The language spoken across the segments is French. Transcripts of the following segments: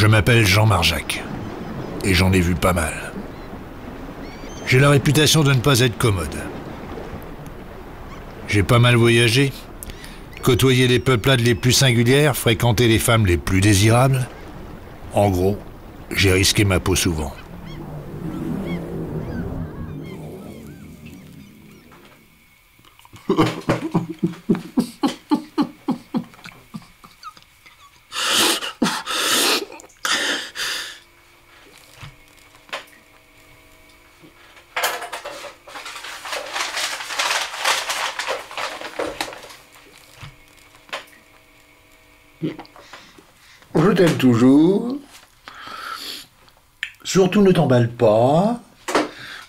Je m'appelle Jean Marjac. Et j'en ai vu pas mal. J'ai la réputation de ne pas être commode. J'ai pas mal voyagé, côtoyé les peuplades les plus singulières, fréquenté les femmes les plus désirables. En gros, j'ai risqué ma peau souvent. Je t'aime toujours. Ne t'emballe pas.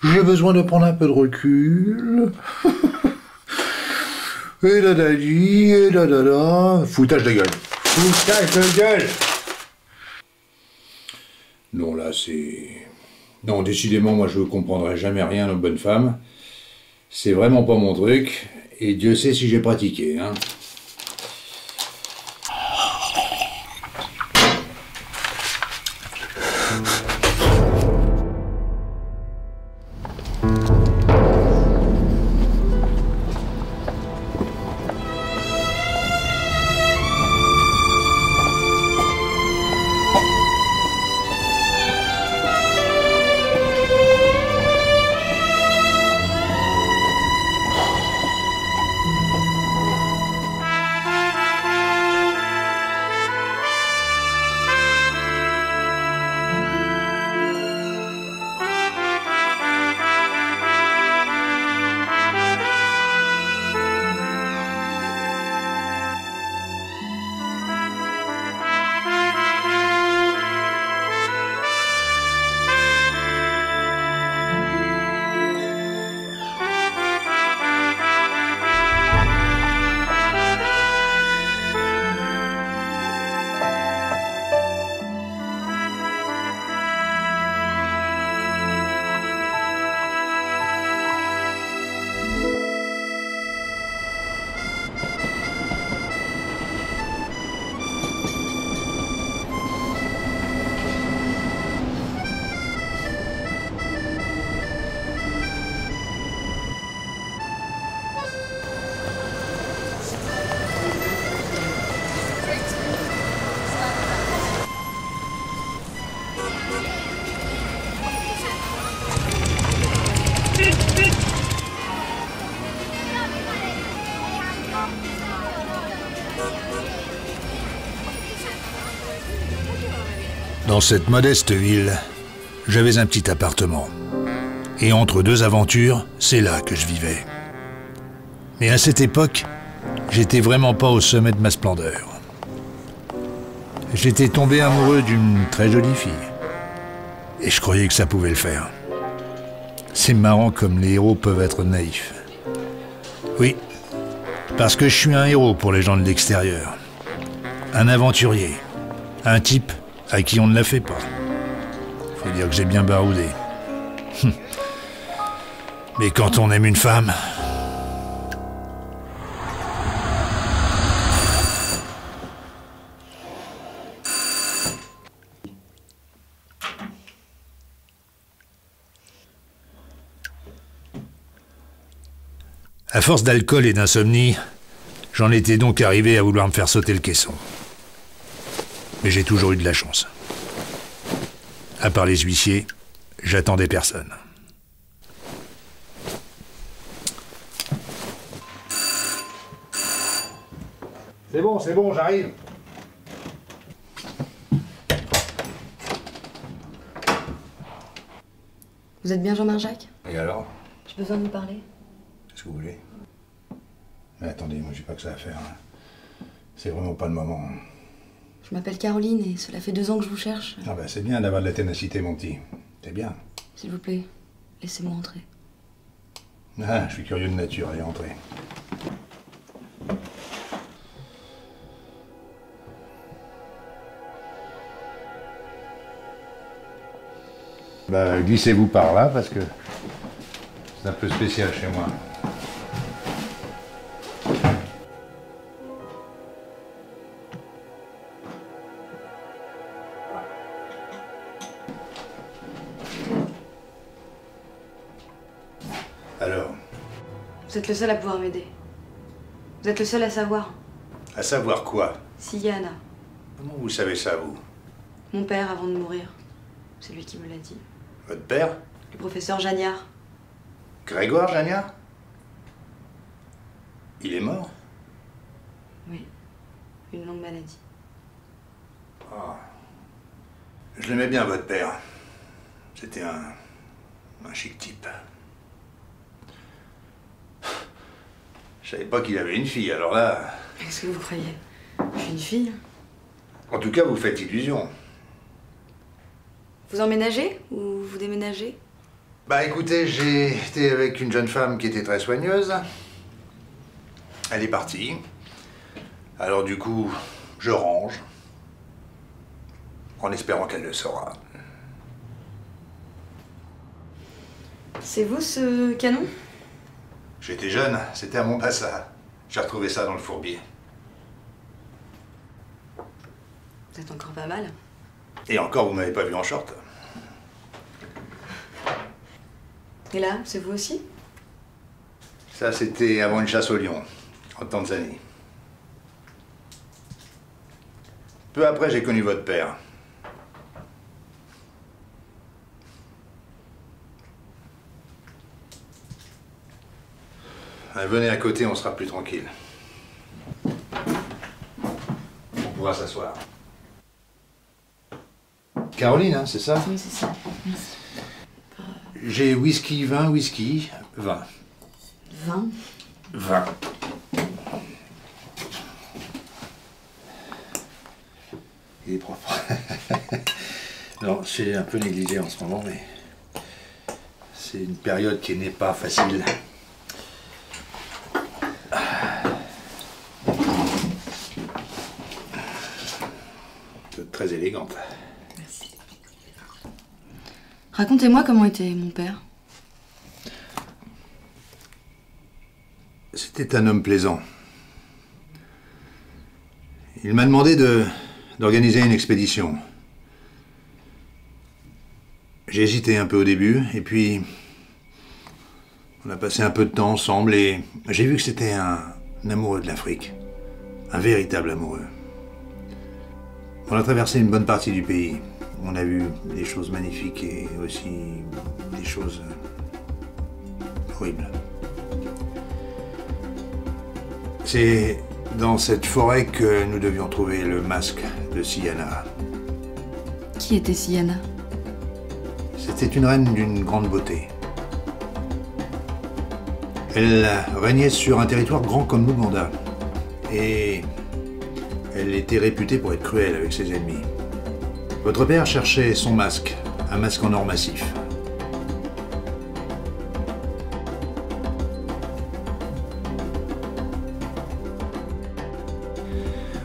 J'ai besoin de prendre un peu de recul. et là, là, et là, là. Foutage de gueule. Foutage de gueule. Non, là, c'est. Non, décidément, moi, je ne comprendrai jamais rien aux bonnes femmes. C'est vraiment pas mon truc. Et Dieu sait si j'ai pratiqué, hein. Dans cette modeste ville, j'avais un petit appartement. Et entre deux aventures, c'est là que je vivais. Mais à cette époque, j'étais vraiment pas au sommet de ma splendeur. J'étais tombé amoureux d'une très jolie fille. Et je croyais que ça pouvait le faire. C'est marrant comme les héros peuvent être naïfs. Oui, parce que je suis un héros pour les gens de l'extérieur. Un aventurier. Un type à qui on ne la fait pas. Faut dire que j'ai bien baroudé. Hum. Mais quand on aime une femme... À force d'alcool et d'insomnie, j'en étais donc arrivé à vouloir me faire sauter le caisson. Mais j'ai toujours eu de la chance. À part les huissiers, j'attendais personne. C'est bon, c'est bon, j'arrive. Vous êtes bien Jean Marjac Et alors? J'ai besoin de vous parler. Qu'est-ce que vous voulez? Mais attendez, moi j'ai pas que ça à faire. hein. C'est vraiment pas le moment. Je m'appelle Caroline et cela fait deux ans que je vous cherche. Ah ben c'est bien d'avoir de la ténacité, mon petit. C'est bien. S'il vous plaît, laissez-moi entrer. Ah, je suis curieux de nature, allez, entrez. Bah, glissez-vous par là parce que c'est un peu spécial chez moi. Vous êtes le seul à pouvoir m'aider. Vous êtes le seul à savoir. À savoir quoi? Si Yana, Comment vous savez ça, vous? Mon père avant de mourir, c'est lui qui me l'a dit. Votre père? Le professeur Jagnard. Grégoire Jagnard? Il est mort? Oui. Une longue maladie. Je l'aimais bien, votre père. C'était un. un chic type. Je savais pas qu'il avait une fille, alors là. Qu'est-ce que vous croyez? Suis une fille. En tout cas, vous faites illusion. Vous emménagez ou vous déménagez? Bah écoutez, j'ai été avec une jeune femme qui était très soigneuse. Elle est partie. Alors du coup, je range. En espérant qu'elle le saura. C'est vous ce canon? J'étais jeune, c'était à Montpassa. J'ai retrouvé ça dans le fourbier. Vous êtes encore pas mal. Et encore, vous m'avez pas vu en short. Et là, c'est vous aussi? Ça, c'était avant une chasse au lion, en Tanzanie. Peu après, j'ai connu votre père. Venez à côté, on sera plus tranquille. On pourra s'asseoir. Caroline, hein, c'est ça Oui, c'est ça. J'ai whisky, vin, whisky, vin. 20 Vin. Il est propre. non, c'est un peu négligé en ce moment, mais c'est une période qui n'est pas facile. Vous êtes très élégante. Merci. Racontez-moi comment était mon père. C'était un homme plaisant. Il m'a demandé de d'organiser une expédition. J'ai hésité un peu au début, et puis on a passé un peu de temps ensemble, et j'ai vu que c'était un amoureux de l'Afrique, un véritable amoureux. On a traversé une bonne partie du pays. On a vu des choses magnifiques et aussi des choses euh, horribles. C'est dans cette forêt que nous devions trouver le masque de Siana. Qui était Siana C'était une reine d'une grande beauté. Elle régnait sur un territoire grand comme l'Ouganda. Et elle était réputée pour être cruelle avec ses ennemis. Votre père cherchait son masque, un masque en or massif.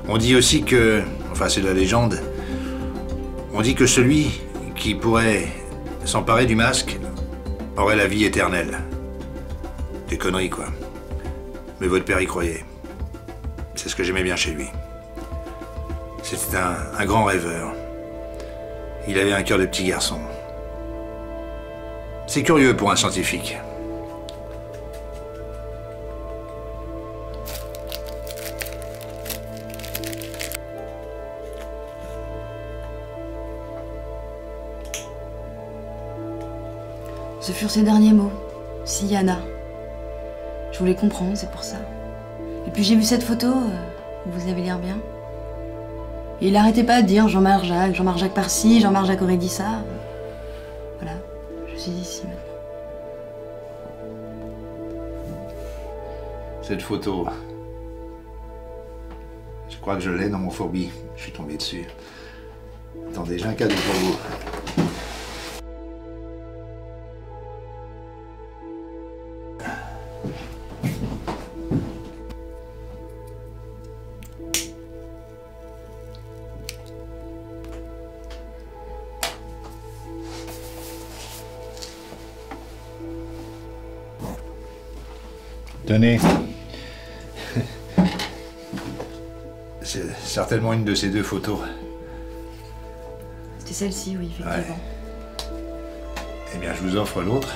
On dit aussi que, enfin c'est la légende, on dit que celui qui pourrait s'emparer du masque aurait la vie éternelle. Des conneries quoi. Mais votre père y croyait. C'est ce que j'aimais bien chez lui. C'était un, un grand rêveur. Il avait un cœur de petit garçon. C'est curieux pour un scientifique. Ce furent ses derniers mots. Siana. Je voulais comprendre, c'est pour ça. Et puis j'ai vu cette photo euh, vous avez l'air bien. Il arrêtait pas de dire Jean-Marc Jacques, Jean-Marc Jacques par-ci, Jean-Marc Jacques aurait dit ça. Voilà, je suis ici maintenant. Cette photo. Je crois que je l'ai dans mon fourbi. Je suis tombé dessus. Attendez, j'ai un cadeau pour vous. Tenez. C'est certainement une de ces deux photos. C'était celle-ci, oui, effectivement. Ouais. Eh bien, je vous offre l'autre.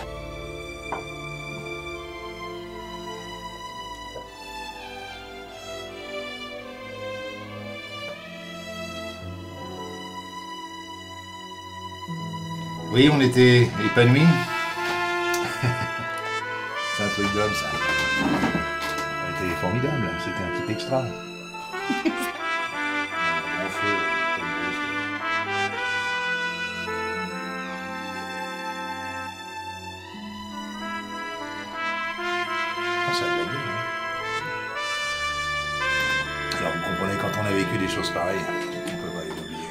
Oui, on était épanouis. C'est un truc d'homme, ça. C'était un petit extra. Grand feu, comme Bruce. Ça a de la gueule, hein. Alors vous comprenez, quand on a vécu des choses pareilles, on peut pas les oublier.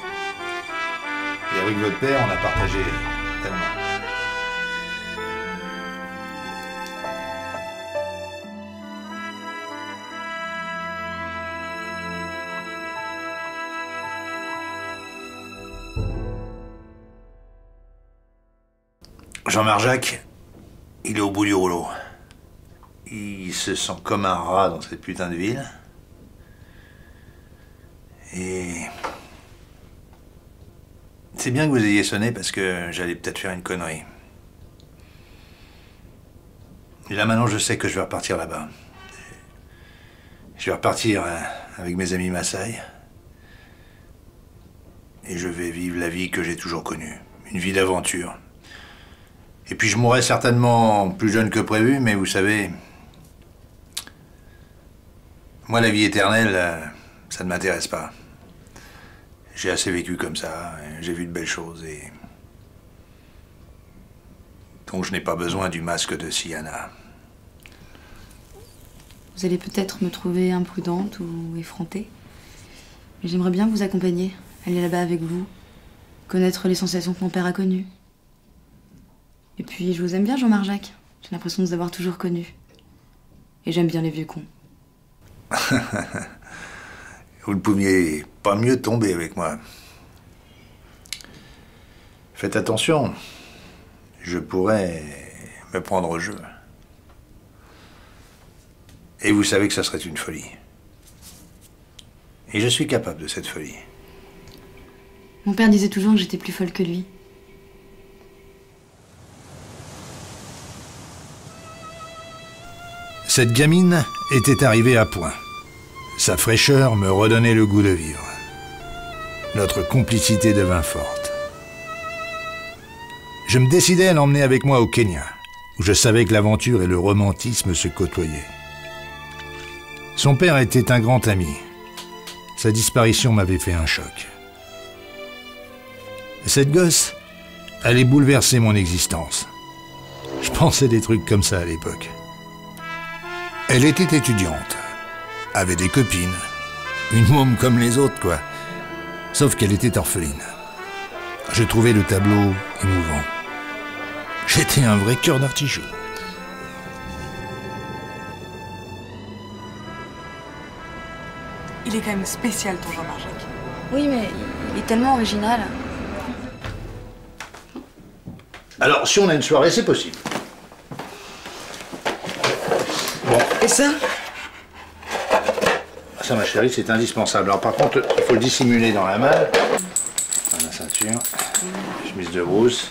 Et avec votre père, on a partagé Jean-Marc Jacques, il est au bout du rouleau. Il se sent comme un rat dans cette putain de ville. Et. C'est bien que vous ayez sonné parce que j'allais peut-être faire une connerie. Et là maintenant, je sais que je vais repartir là-bas. Je vais repartir euh, avec mes amis Maasai. Et je vais vivre la vie que j'ai toujours connue. Une vie d'aventure. Et puis je mourrai certainement plus jeune que prévu, mais vous savez, moi la vie éternelle, euh, ça ne m'intéresse pas. J'ai assez vécu comme ça, j'ai vu de belles choses et... Donc je n'ai pas besoin du masque de Siana. Vous allez peut-être me trouver imprudente ou effrontée. Mais j'aimerais bien vous accompagner, aller là-bas avec vous, connaître les sensations que mon père a connues. Et puis, je vous aime bien, Jean-Marc Jacques. J'ai l'impression de vous avoir toujours connu. Et j'aime bien les vieux cons. Vous ne pouviez pas mieux tomber avec moi. Faites attention. Je pourrais me prendre au jeu. Et vous savez que ça serait une folie. Et je suis capable de cette folie. Mon père disait toujours que j'étais plus folle que lui. Cette gamine était arrivée à point. Sa fraîcheur me redonnait le goût de vivre. Notre complicité devint forte. Je me décidai à l'emmener avec moi au Kenya, où je savais que l'aventure et le romantisme se côtoyaient. Son père était un grand ami. Sa disparition m'avait fait un choc. Cette gosse allait bouleverser mon existence. Je pensais des trucs comme ça à l'époque. Elle était étudiante, avait des copines, une môme comme les autres, quoi. Sauf qu'elle était orpheline. Je trouvais le tableau émouvant. J'étais un vrai cœur d'artichaut. Il est quand même spécial ton Jean-Marc Jacques. Oui, mais il est tellement original. Alors, si on a une soirée, c'est possible. Et ça Ça, ma chérie, c'est indispensable. Alors, par contre, il faut le dissimuler dans la malle. Dans la ceinture. Chemise de brousse.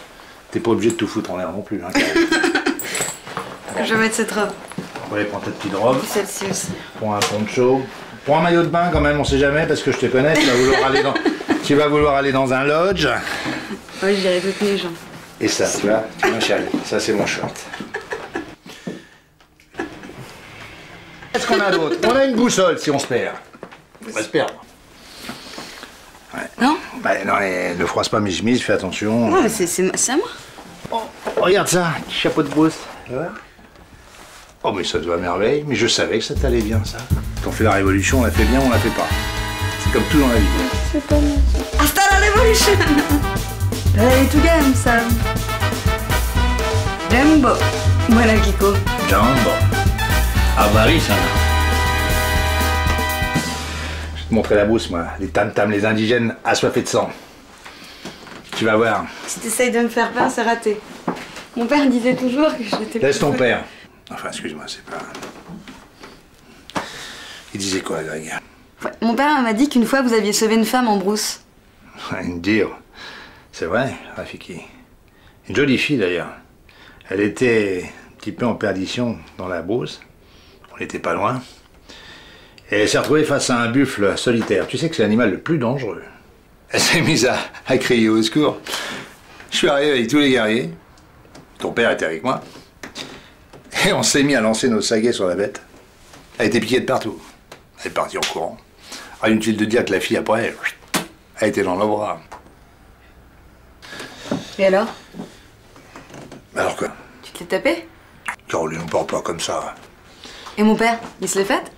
T'es pas obligé de tout foutre en l'air non plus. Hein. Je vais mettre cette robe. ouais, prends ta petite robe. Celle-ci aussi. Prends un poncho. Prends un maillot de bain quand même, on sait jamais, parce que je te connais. Tu vas vouloir aller dans, tu vas vouloir aller dans un lodge. Oui, je dirais toutes les gens. Et ça, tu vois, tu vois, chérie, ça c'est mon short. Qu'est-ce qu'on a d'autre On a une boussole si on se perd. On va se perdre. Non? Bah, non, et ne froisse pas mes chemises, fais attention. Ouais, mais c'est c'est- c'est à moi. Oh, regarde ça, petit chapeau de brousse. Oh, mais ça te va à merveille, mais je savais que ça t'allait bien, ça. Quand on fait la révolution, on la fait bien, on la fait pas. C'est comme tout dans la vie. Hasta la revolution Hey, tu gagnes ça Jumbo Voilà, Kiko. Jumbo. Ah, Paris, ça. Je vais te montrer la brousse, moi. Les tam-tams, les indigènes assoiffés de sang. Tu vas voir. Si t'essayes de me faire peur, c'est raté. Mon père disait toujours que j'étais Laisse ton père. Enfin, excuse-moi, c'est pas. Il disait quoi, Greg? Ouais, Mon père m'a dit qu'une fois vous aviez sauvé une femme en brousse. Une dire. C'est vrai, Rafiki. Une jolie fille d'ailleurs. Elle était un petit peu en perdition dans la brousse. On n'était pas loin. Et elle s'est retrouvée face à un buffle solitaire. Tu sais que c'est l'animal le plus dangereux. Elle s'est mise à, à crier au secours. Je suis arrivé avec tous les guerriers. Ton père était avec moi. Et on s'est mis à lancer nos saguets sur la bête. Elle était piquée de partout. Elle est partie en courant. Ah, inutile de dire que la fille, après, elle était dans nos bras. Et alors? Alors quoi? Tu te l'es tapé? Caroline, on parle pas comme ça. Et mon père Il se l'est fait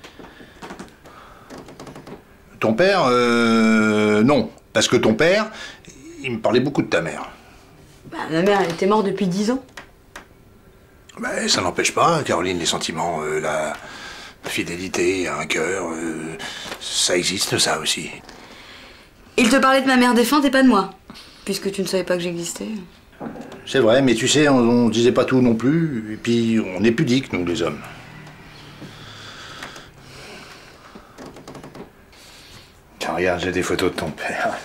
Ton père, euh, non. Parce que ton père, il me parlait beaucoup de ta mère. Bah, ma mère, elle était morte depuis dix ans. Ben, ça n'empêche pas, Caroline, les sentiments, euh, la fidélité, un cœur, euh, ça existe, ça aussi. Il te parlait de ma mère défunte et pas de moi. Puisque tu ne savais pas que j'existais. C'est vrai, mais tu sais, on, on disait pas tout non plus, et puis on est pudiques, nous, les hommes. Tiens, regarde, j'ai des photos de ton père.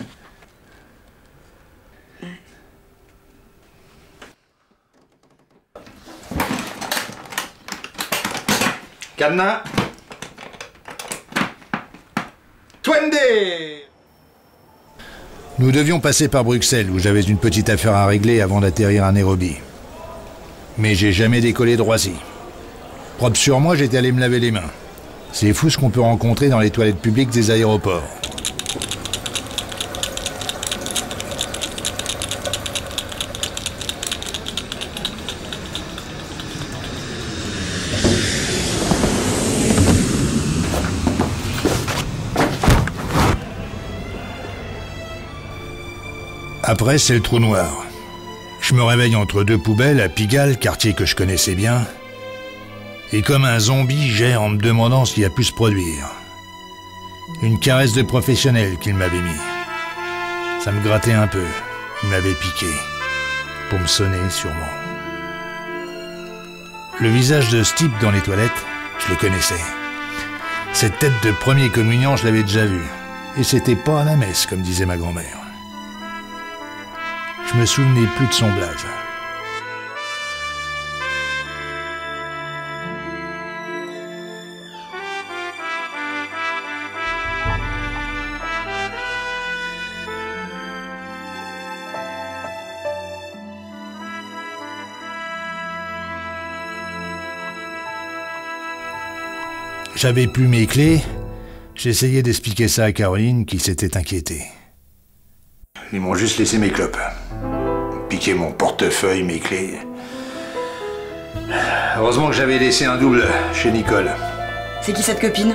Cadenas. Twende Nous devions passer par Bruxelles, où j'avais une petite affaire à régler avant d'atterrir à Nairobi. Mais j'ai jamais décollé de Roissy. Propre sur moi, j'étais allé me laver les mains. C'est fou ce qu'on peut rencontrer dans les toilettes publiques des aéroports. Après, c'est le trou noir. Je me réveille entre deux poubelles à Pigalle, quartier que je connaissais bien. Et comme un zombie, j'ai en me demandant ce qui a pu se produire. Une caresse de professionnel qu'il m'avait mis. Ça me grattait un peu. Il m'avait piqué. Pour me sonner, sûrement. Le visage de type dans les toilettes, je le connaissais. Cette tête de premier communion, je l'avais déjà vue. Et c'était pas à la messe, comme disait ma grand-mère. Je me souvenais plus de son blaze. J'avais plus mes clés. J'essayais d'expliquer ça à Caroline qui s'était inquiétée. Ils m'ont juste laissé mes clopes. Piqué mon portefeuille, mes clés. Heureusement que j'avais laissé un double chez Nicole. C'est qui cette copine?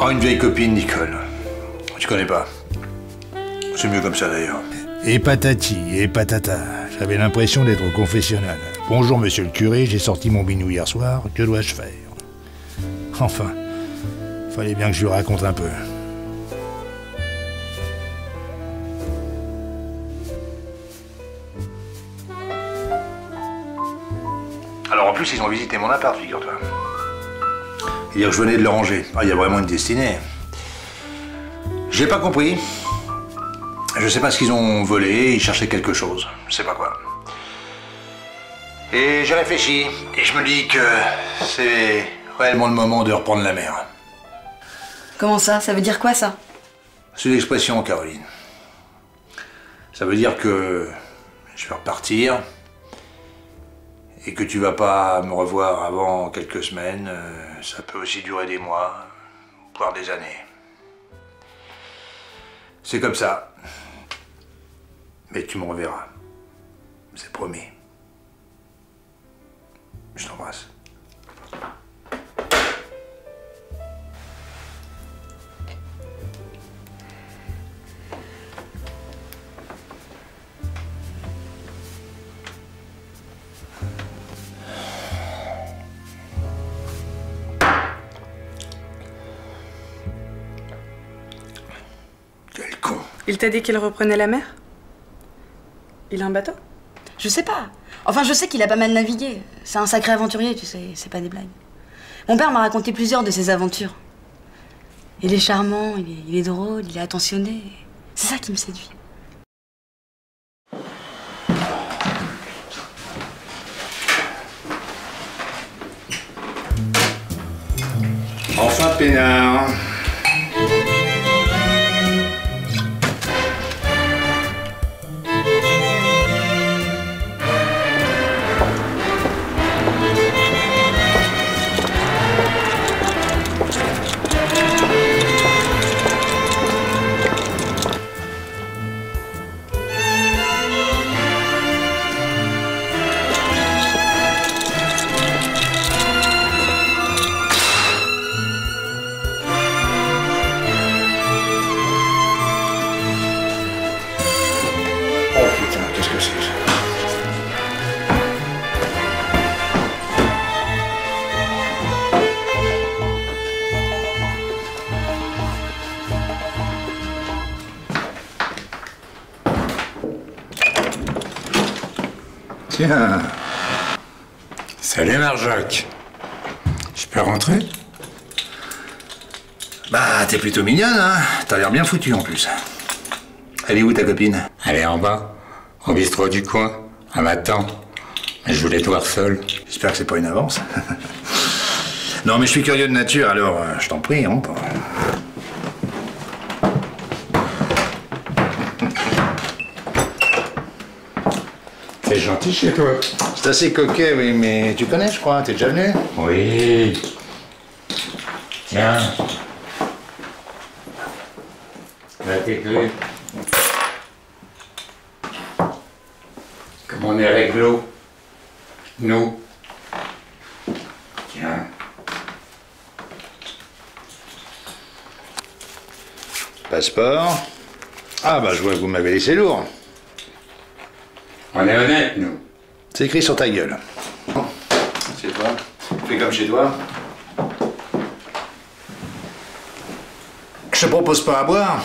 Oh, une vieille copine, Nicole. Tu connais pas? C'est mieux comme ça d'ailleurs. Et patati, et patata. J'avais l'impression d'être au confessionnal. Bonjour, monsieur le curé, j'ai sorti mon binou hier soir. Que dois-je faire? Enfin, fallait bien que je lui raconte un peu. Alors en plus, ils ont visité mon appart, figure-toi. Hier, je venais de le ranger. Ah, il y a vraiment une destinée. J'ai pas compris. Je sais pas ce qu'ils ont volé, ils cherchaient quelque chose. Je sais pas quoi. Et j'ai réfléchi, et je me dis que c'est réellement le moment de reprendre la mer. Comment ça? Ça veut dire quoi ça? C'est l'expression, Caroline. Ça veut dire que je vais repartir et que tu vas pas me revoir avant quelques semaines. euh, Ça peut aussi durer des mois, voire des années. C'est comme ça. Mais tu me reverras. C'est promis. Je t'embrasse. Il t'a dit qu'il reprenait la mer? Il a un bateau? Je sais pas. Enfin, je sais qu'il a pas mal navigué. C'est un sacré aventurier, tu sais, c'est pas des blagues. Mon père m'a raconté plusieurs de ses aventures. Il est charmant, il est, il est drôle, il est attentionné. C'est ça qui me séduit. Enfin, peinard. Tiens. Salut Marjac. Je peux rentrer? Bah, t'es plutôt mignonne, hein T'as l'air bien foutu en plus. Elle est où ta copine? Elle est en bas, au bistrot du coin. Elle m'attend. Mais je voulais te voir seul. J'espère que c'est pas une avance. non, mais je suis curieux de nature, alors euh, je t'en prie, hein. Gentil chez toi. C'est assez coquet, oui, mais tu connais, je crois. T'es déjà venu Oui. Tiens. Là, tes clés. Comme on est réglo. Nous. Tiens. Passeport. Ah, bah, je vois que vous m'avez laissé lourd. On est honnête, nous. C'est écrit sur ta gueule. C'est toi. Fais comme chez toi. Je te propose pas à boire.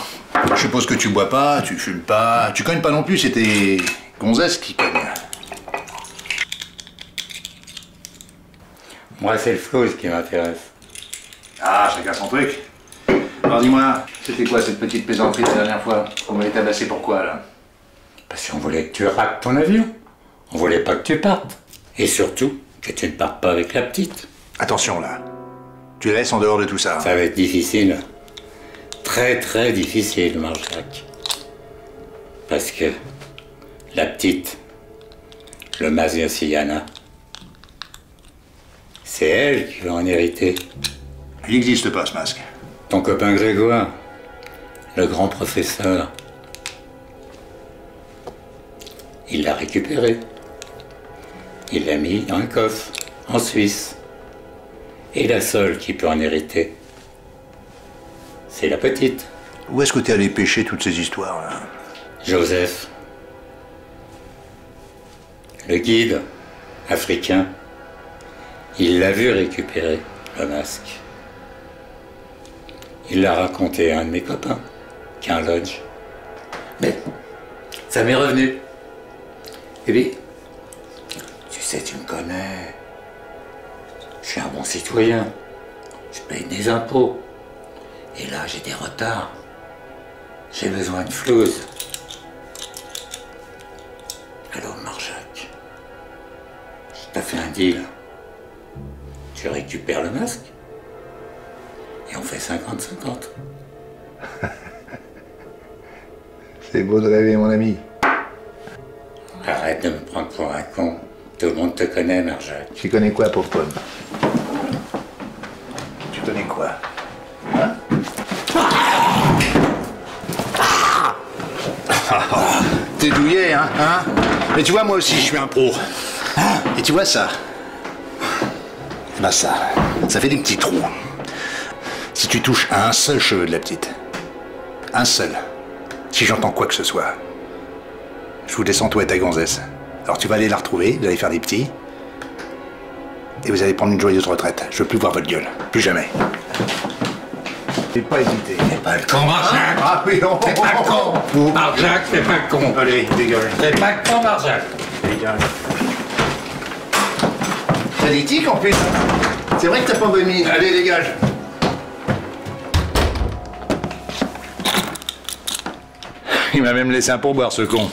Je suppose que tu bois pas, tu fumes pas, tu cognes pas non plus, c'était Gonzès qui cogne. Moi, c'est le flouze qui m'intéresse. Ah, chacun son truc. Alors dis-moi, c'était quoi cette petite plaisanterie de la dernière fois? On m'avait tabassé pourquoi là? Parce qu'on voulait que tu rates ton avion. On voulait pas que tu partes. Et surtout, que tu ne partes pas avec la petite. Attention là. Tu laisses en dehors de tout ça. Ça va être difficile. Très très difficile, Marjac. Parce que la petite, le Maziasiana, c'est elle qui va en hériter. Il n'existe pas ce masque. Ton copain Grégoire, le grand professeur, il l'a récupéré. Il l'a mis dans un coffre, en Suisse. Et la seule qui peut en hériter, c'est la petite, Où est-ce que t'es allé pêcher toutes ces histoires là Joseph. Le guide africain, il l'a vu récupérer le masque. Il l'a raconté à un de mes copains, qui a un lodge. Mais ça m'est revenu. Et puis, tu sais, tu me connais. Je suis un bon citoyen. Je paye des impôts. Et là, j'ai des retards. J'ai besoin de flouze. Alors, Marjac, je t'ai fait un deal. Tu récupères le masque? Et on fait 50-50. C'est beau de rêver, mon ami. Arrête de me prendre pour un con. Tout le monde te connaît, Marjac. Tu connais quoi, pauvre pomme Tu connais quoi? Hein? T'es douillet, hein, hein? Mais tu vois, moi aussi, je suis un pro. Et tu vois ça? Bah ça, ça fait des petits trous. Si tu touches à un seul cheveu de la petite, un seul, si j'entends quoi que ce soit, je vous descends toi et ta gonzesse. Alors tu vas aller la retrouver, vous allez faire des petits, et vous allez prendre une joyeuse retraite. Je veux plus voir votre gueule. Plus jamais. J'ai pas hésité. Fais pas le con, Marjac Ah oui, non Fais pas le con Marjac, fais pas con Allez, dégage. Fais pas le con, Marjac Dégage. T'as des tics en plus C'est vrai que t'as pas vomi. Allez, dégage. Il m'a même laissé un pourboire, ce con.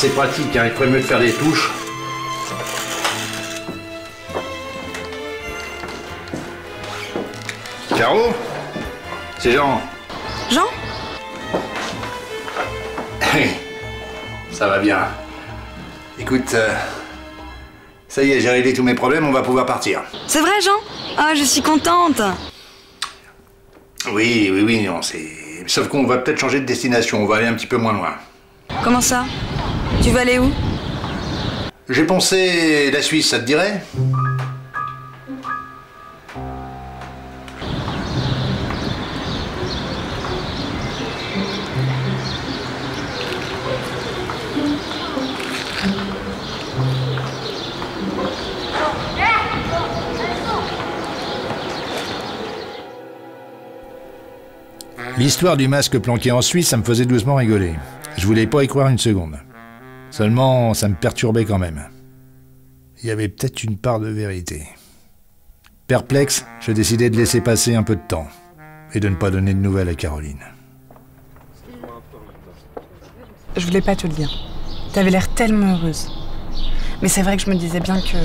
C'est pratique, hein. il ferait mieux de faire des touches. Caro C'est Jean. Jean? Ça va bien. Écoute, euh, ça y est, j'ai réglé tous mes problèmes, on va pouvoir partir. C'est vrai, Jean? Ah, je suis contente. Oui, oui, oui, non, c'est. Sauf qu'on va peut-être changer de destination, on va aller un petit peu moins loin. Comment ça? Tu veux aller où? J'ai pensé la Suisse, ça te dirait? L'histoire du masque planqué en Suisse, ça me faisait doucement rigoler. Je voulais pas y croire une seconde. Seulement, ça me perturbait quand même. Il y avait peut-être une part de vérité. Perplexe, je décidai de laisser passer un peu de temps et de ne pas donner de nouvelles à Caroline. Je voulais pas te le dire. T'avais l'air tellement heureuse. Mais c'est vrai que je me disais bien que.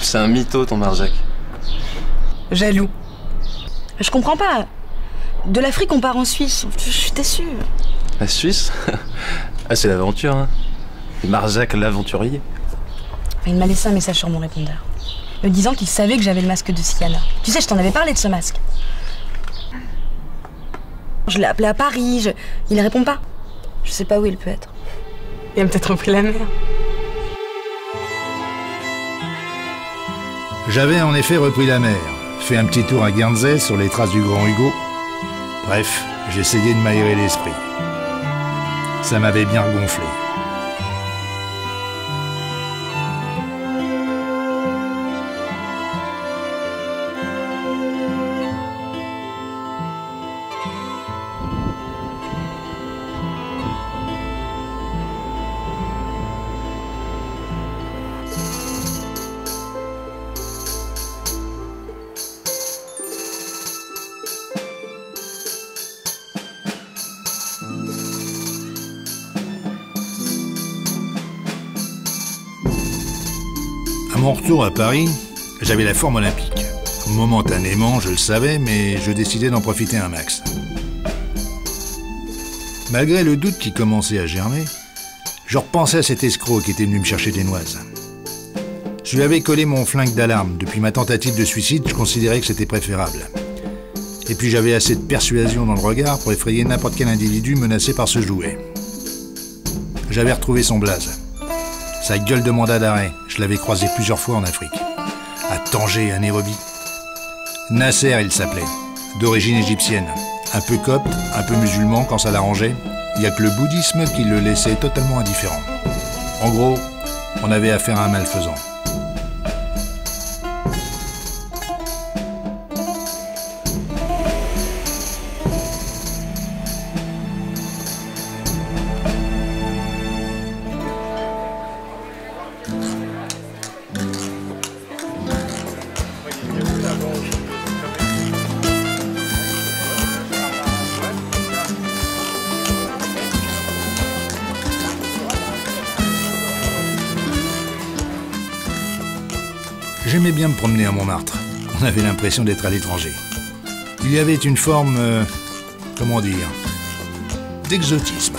C'est un mytho, ton Marjac. Jaloux. Je comprends pas. De l'Afrique, on part en Suisse. Je suis déçue. La Suisse? Ah, c'est l'aventure, hein. Marjac l'aventurier. Il m'a laissé un message sur mon répondeur. Me disant qu'il savait que j'avais le masque de Siana. Tu sais, je t'en avais parlé de ce masque. Je l'ai appelé à Paris. je- Il ne répond pas. Je sais pas où il peut être. Il a peut-être repris la mer. J'avais en effet repris la mer, fait un petit tour à Guernsey sur les traces du grand Hugo. Bref, j'essayais de m'aérer l'esprit. Ça m'avait bien gonflé. Retour à Paris, j'avais la forme olympique. Momentanément, je le savais, mais je décidais d'en profiter un max. Malgré le doute qui commençait à germer, je repensais à cet escroc qui était venu me chercher des noises. Je lui avais collé mon flingue d'alarme. Depuis ma tentative de suicide, je considérais que c'était préférable. Et puis j'avais assez de persuasion dans le regard pour effrayer n'importe quel individu menacé par ce jouet. J'avais retrouvé son blaze. Sa gueule de mandat d'arrêt, je l'avais croisé plusieurs fois en Afrique. À Tanger, à Nairobi. Nasser, il s'appelait. D'origine égyptienne. Un peu copte, un peu musulman quand ça l'arrangeait. Il n'y a que le bouddhisme qui le laissait totalement indifférent. En gros, on avait affaire à un malfaisant. Promener à Montmartre. On avait l'impression d'être à l'étranger. Il y avait une forme, euh, comment dire, d'exotisme.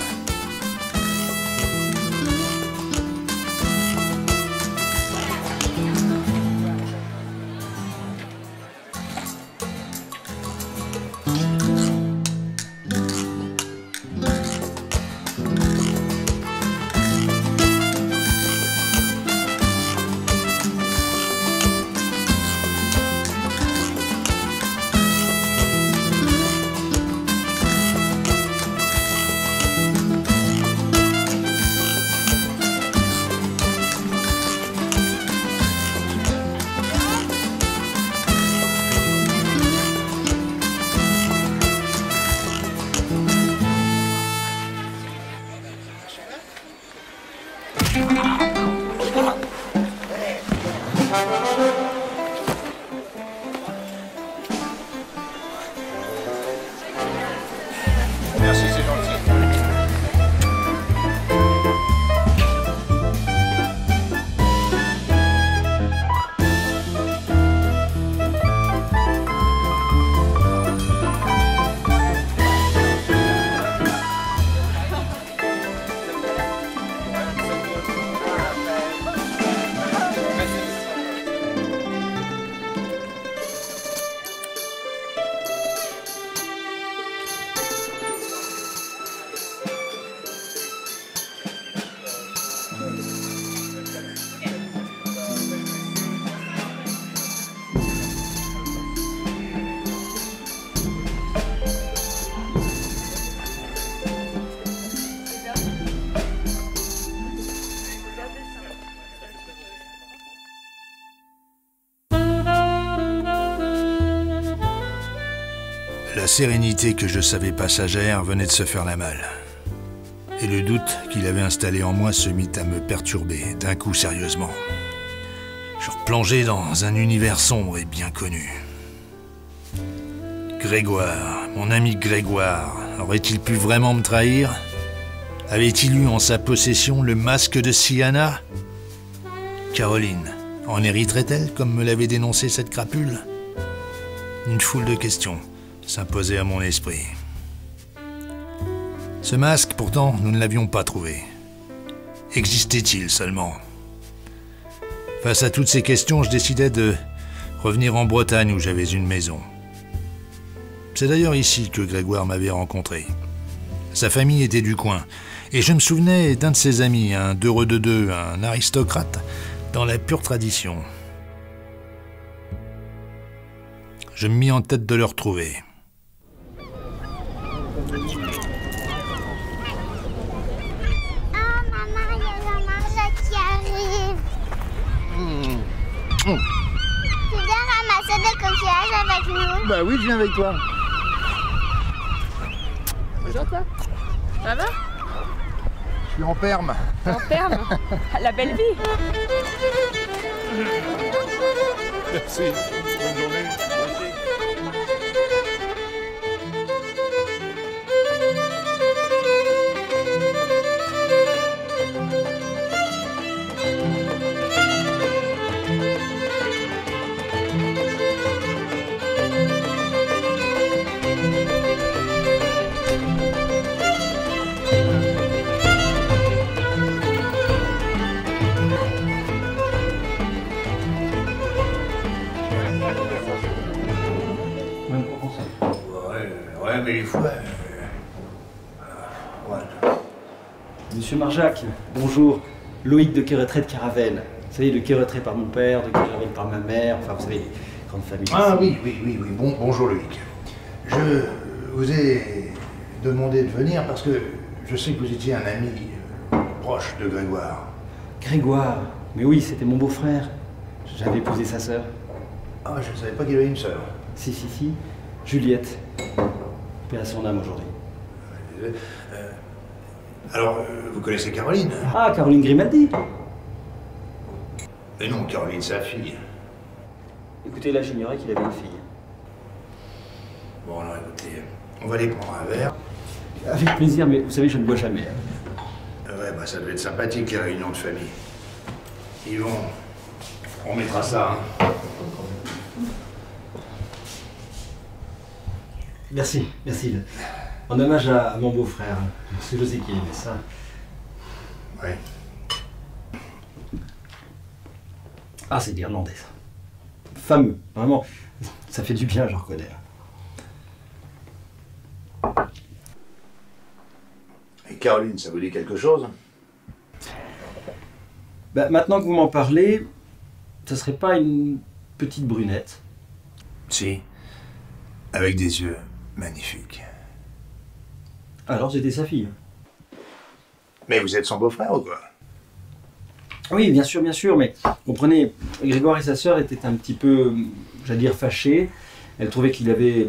Sérénité que je savais passagère venait de se faire la malle. Et le doute qu'il avait installé en moi se mit à me perturber, d'un coup sérieusement. Je replongeais dans un univers sombre et bien connu. Grégoire, mon ami Grégoire, aurait-il pu vraiment me trahir? Avait-il eu en sa possession le masque de Siana? Caroline, en hériterait-elle comme me l'avait dénoncé cette crapule? Une foule de questions s'imposaient à mon esprit. Ce masque, pourtant, nous ne l'avions pas trouvé. Existait-il seulement? Face à toutes ces questions, je décidai de revenir en Bretagne où j'avais une maison. C'est d'ailleurs ici que Grégoire m'avait rencontré. Sa famille était du coin, et je me souvenais d'un de ses amis, un d'heureux de deux, un aristocrate, dans la pure tradition. Je me mis en tête de le retrouver. Ah, maman, il y a la marge qui arrive. Tu viens ramasser des coquillages avec nous Bah oui, je viens avec toi. Bonjour toi. Ça va? Je suis en perme. En ferme La belle vie Merci. Mais faut. euh, ouais. Monsieur Marjac, bonjour. Loïc de Quéretret de Caravelle. Vous savez, de Quéretret par mon père, de Caravelle par ma mère, enfin, vous savez, grande famille. Ah oui, oui, oui, oui. Bon, bonjour Loïc. Je vous ai demandé de venir parce que je sais que vous étiez un ami euh, proche de Grégoire. Grégoire. Mais oui, c'était mon beau-frère. J'avais épousé sa sœur. Ah, je ne savais pas qu'il avait une sœur. Si, si, si. Juliette. Paix à son âme aujourd'hui. Euh, euh, alors, euh, vous connaissez Caroline? Ah, Caroline Grimaldi. Mais non, Caroline, sa fille. Écoutez, là, j'ignorais qu'il avait une fille. Bon, alors écoutez, on va aller prendre un verre. Avec plaisir, mais vous savez, je ne bois jamais. Ouais, bah ça devait être sympathique, les réunions de famille. Yvon, on mettra ça, hein. Merci, merci. En hommage à, mon beau-frère. Parce que je sais qu'il aimait ça. Ouais. Ah, c'est l'Irlandais, ça. Fameux, vraiment. Ça fait du bien, je reconnais. Et Caroline, ça vous dit quelque chose? Bah, maintenant que vous m'en parlez, ça serait pas une petite brunette? Si. Avec des yeux magnifiques. Alors j'étais sa fille. Mais vous êtes son beau-frère ou quoi? Oui, bien sûr, bien sûr, mais comprenez, Grégoire et sa sœur étaient un petit peu, j'allais dire, fâchés. Elle trouvait qu'il avait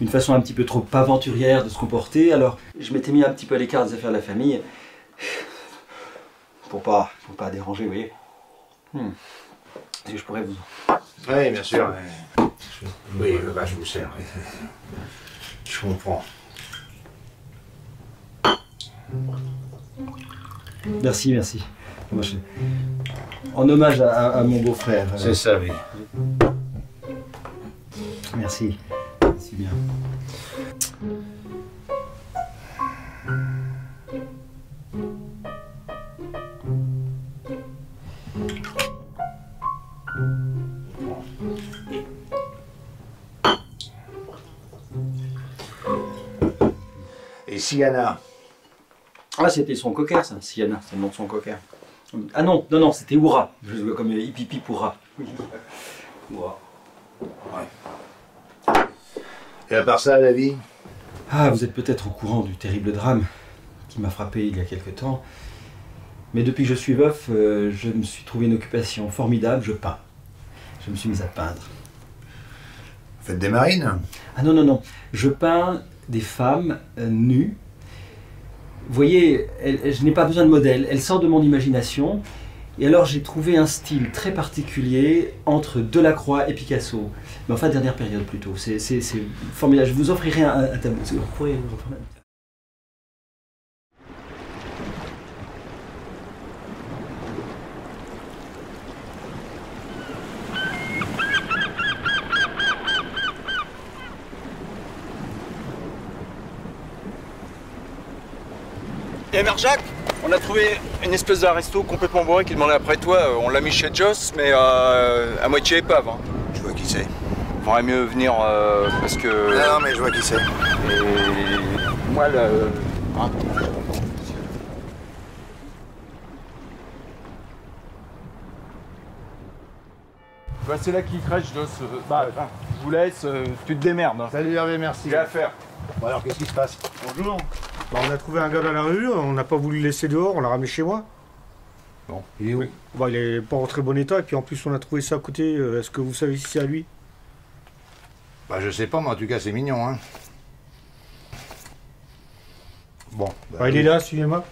une façon un petit peu trop aventurière de se comporter, alors je m'étais mis un petit peu à l'écart des affaires de la famille. Pour pas, pour pas déranger, vous voyez. Hmm. Que je pourrais vous... Oui, bien sûr. ouais. Oui, bah, je vous sers. oui. Je comprends. Merci, merci. En hommage à, à- à mon beau-frère. C'est ça, oui. Merci. Merci bien. Et Siana Ah, c'était son cocker, ça, Siana, c'est le nom de son cocker. Ah non, non, non, c'était Oura. Je jouais comme Hipipi Poura. Oura. Et à part ça, la vie? Ah, vous êtes peut-être au courant du terrible drame qui m'a frappé il y a quelque temps. Mais depuis que je suis veuf, euh, je me suis trouvé une occupation formidable, je peins. Je me suis mis à peindre. Faites des marines? Ah non, non, non. Je peins des femmes euh, nues. Vous voyez, je n'ai pas besoin de modèle. Elle sort de mon imagination. Et alors j'ai trouvé un style très particulier entre Delacroix et Picasso. Mais enfin, dernière période plutôt. C'est formidable. Je vous offrirai un, un tableau. Vous pourrez Et Merjac, on a trouvé une espèce d'aristo complètement bourré qui demandait après toi. Euh, On l'a mis chez Joss, mais euh, à moitié épave. Hein. Je vois qui c'est. Faudrait mieux venir euh, parce que. Non, mais je vois qui c'est. Et moi, là. euh, hein. Bah, c'est là qui crèche, Joss. Bah, je vous laisse, tu te démerdes. hein. Salut Hervé, merci. J'ai à faire. Bon alors, qu'est-ce qui se passe? Bonjour. Bah, on a trouvé un gars dans la rue, on n'a pas voulu le laisser dehors, on l'a ramené chez moi. Bon, il est où? Bah, il est pas en très bon état, et puis en plus on a trouvé ça à côté. euh, Est-ce que vous savez si c'est à lui? Bah, je sais pas, mais en tout cas, c'est mignon, hein. Bon, bah, Bah, Il est là, suivez-moi.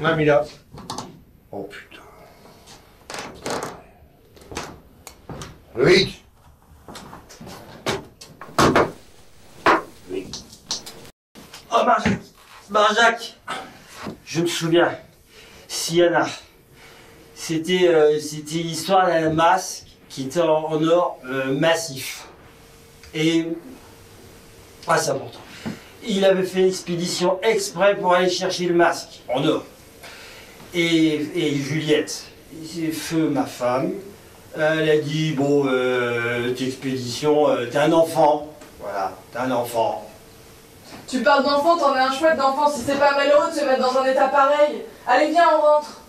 Là, mais là. Oh putain. Loïc Oh, Marjac Marjac Je me souviens. Siana. C'était euh, l'histoire d'un masque qui était en, or euh, massif. Et. Ah, c'est important. Il avait fait une expédition exprès pour aller chercher le masque en or. Et, et Juliette, feu ma femme, elle a dit Bon, euh, cette expédition, euh, t'es un enfant. Voilà, t'es un enfant. Tu parles d'enfant, t'en es un chouette d'enfant. Si c'est pas malheureux de se mettre dans un état pareil. Allez, viens, on rentre.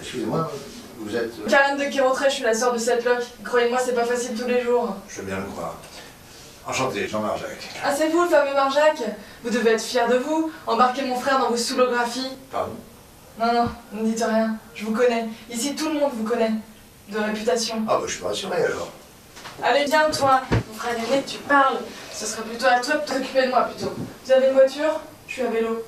Excusez-moi, vous êtes. euh, Karen de Kérotré, je suis la sœur de Setlock. Croyez-moi, c'est pas facile tous les jours. Je veux bien le croire. Enchanté, Jean-Marc Jacques. Ah, c'est vous, le fameux Marjac Vous devez être fier de vous. Embarquez mon frère dans vos soulographies. Pardon? Non, non, ne dites rien. Je vous connais. Ici, tout le monde vous connaît. De réputation. Ah, bah, je suis pas rassuré alors. Allez, viens, toi. Mon frère aîné, tu parles. Ce serait plutôt à toi de t'occuper de moi, plutôt. Vous avez une voiture? Je suis à vélo.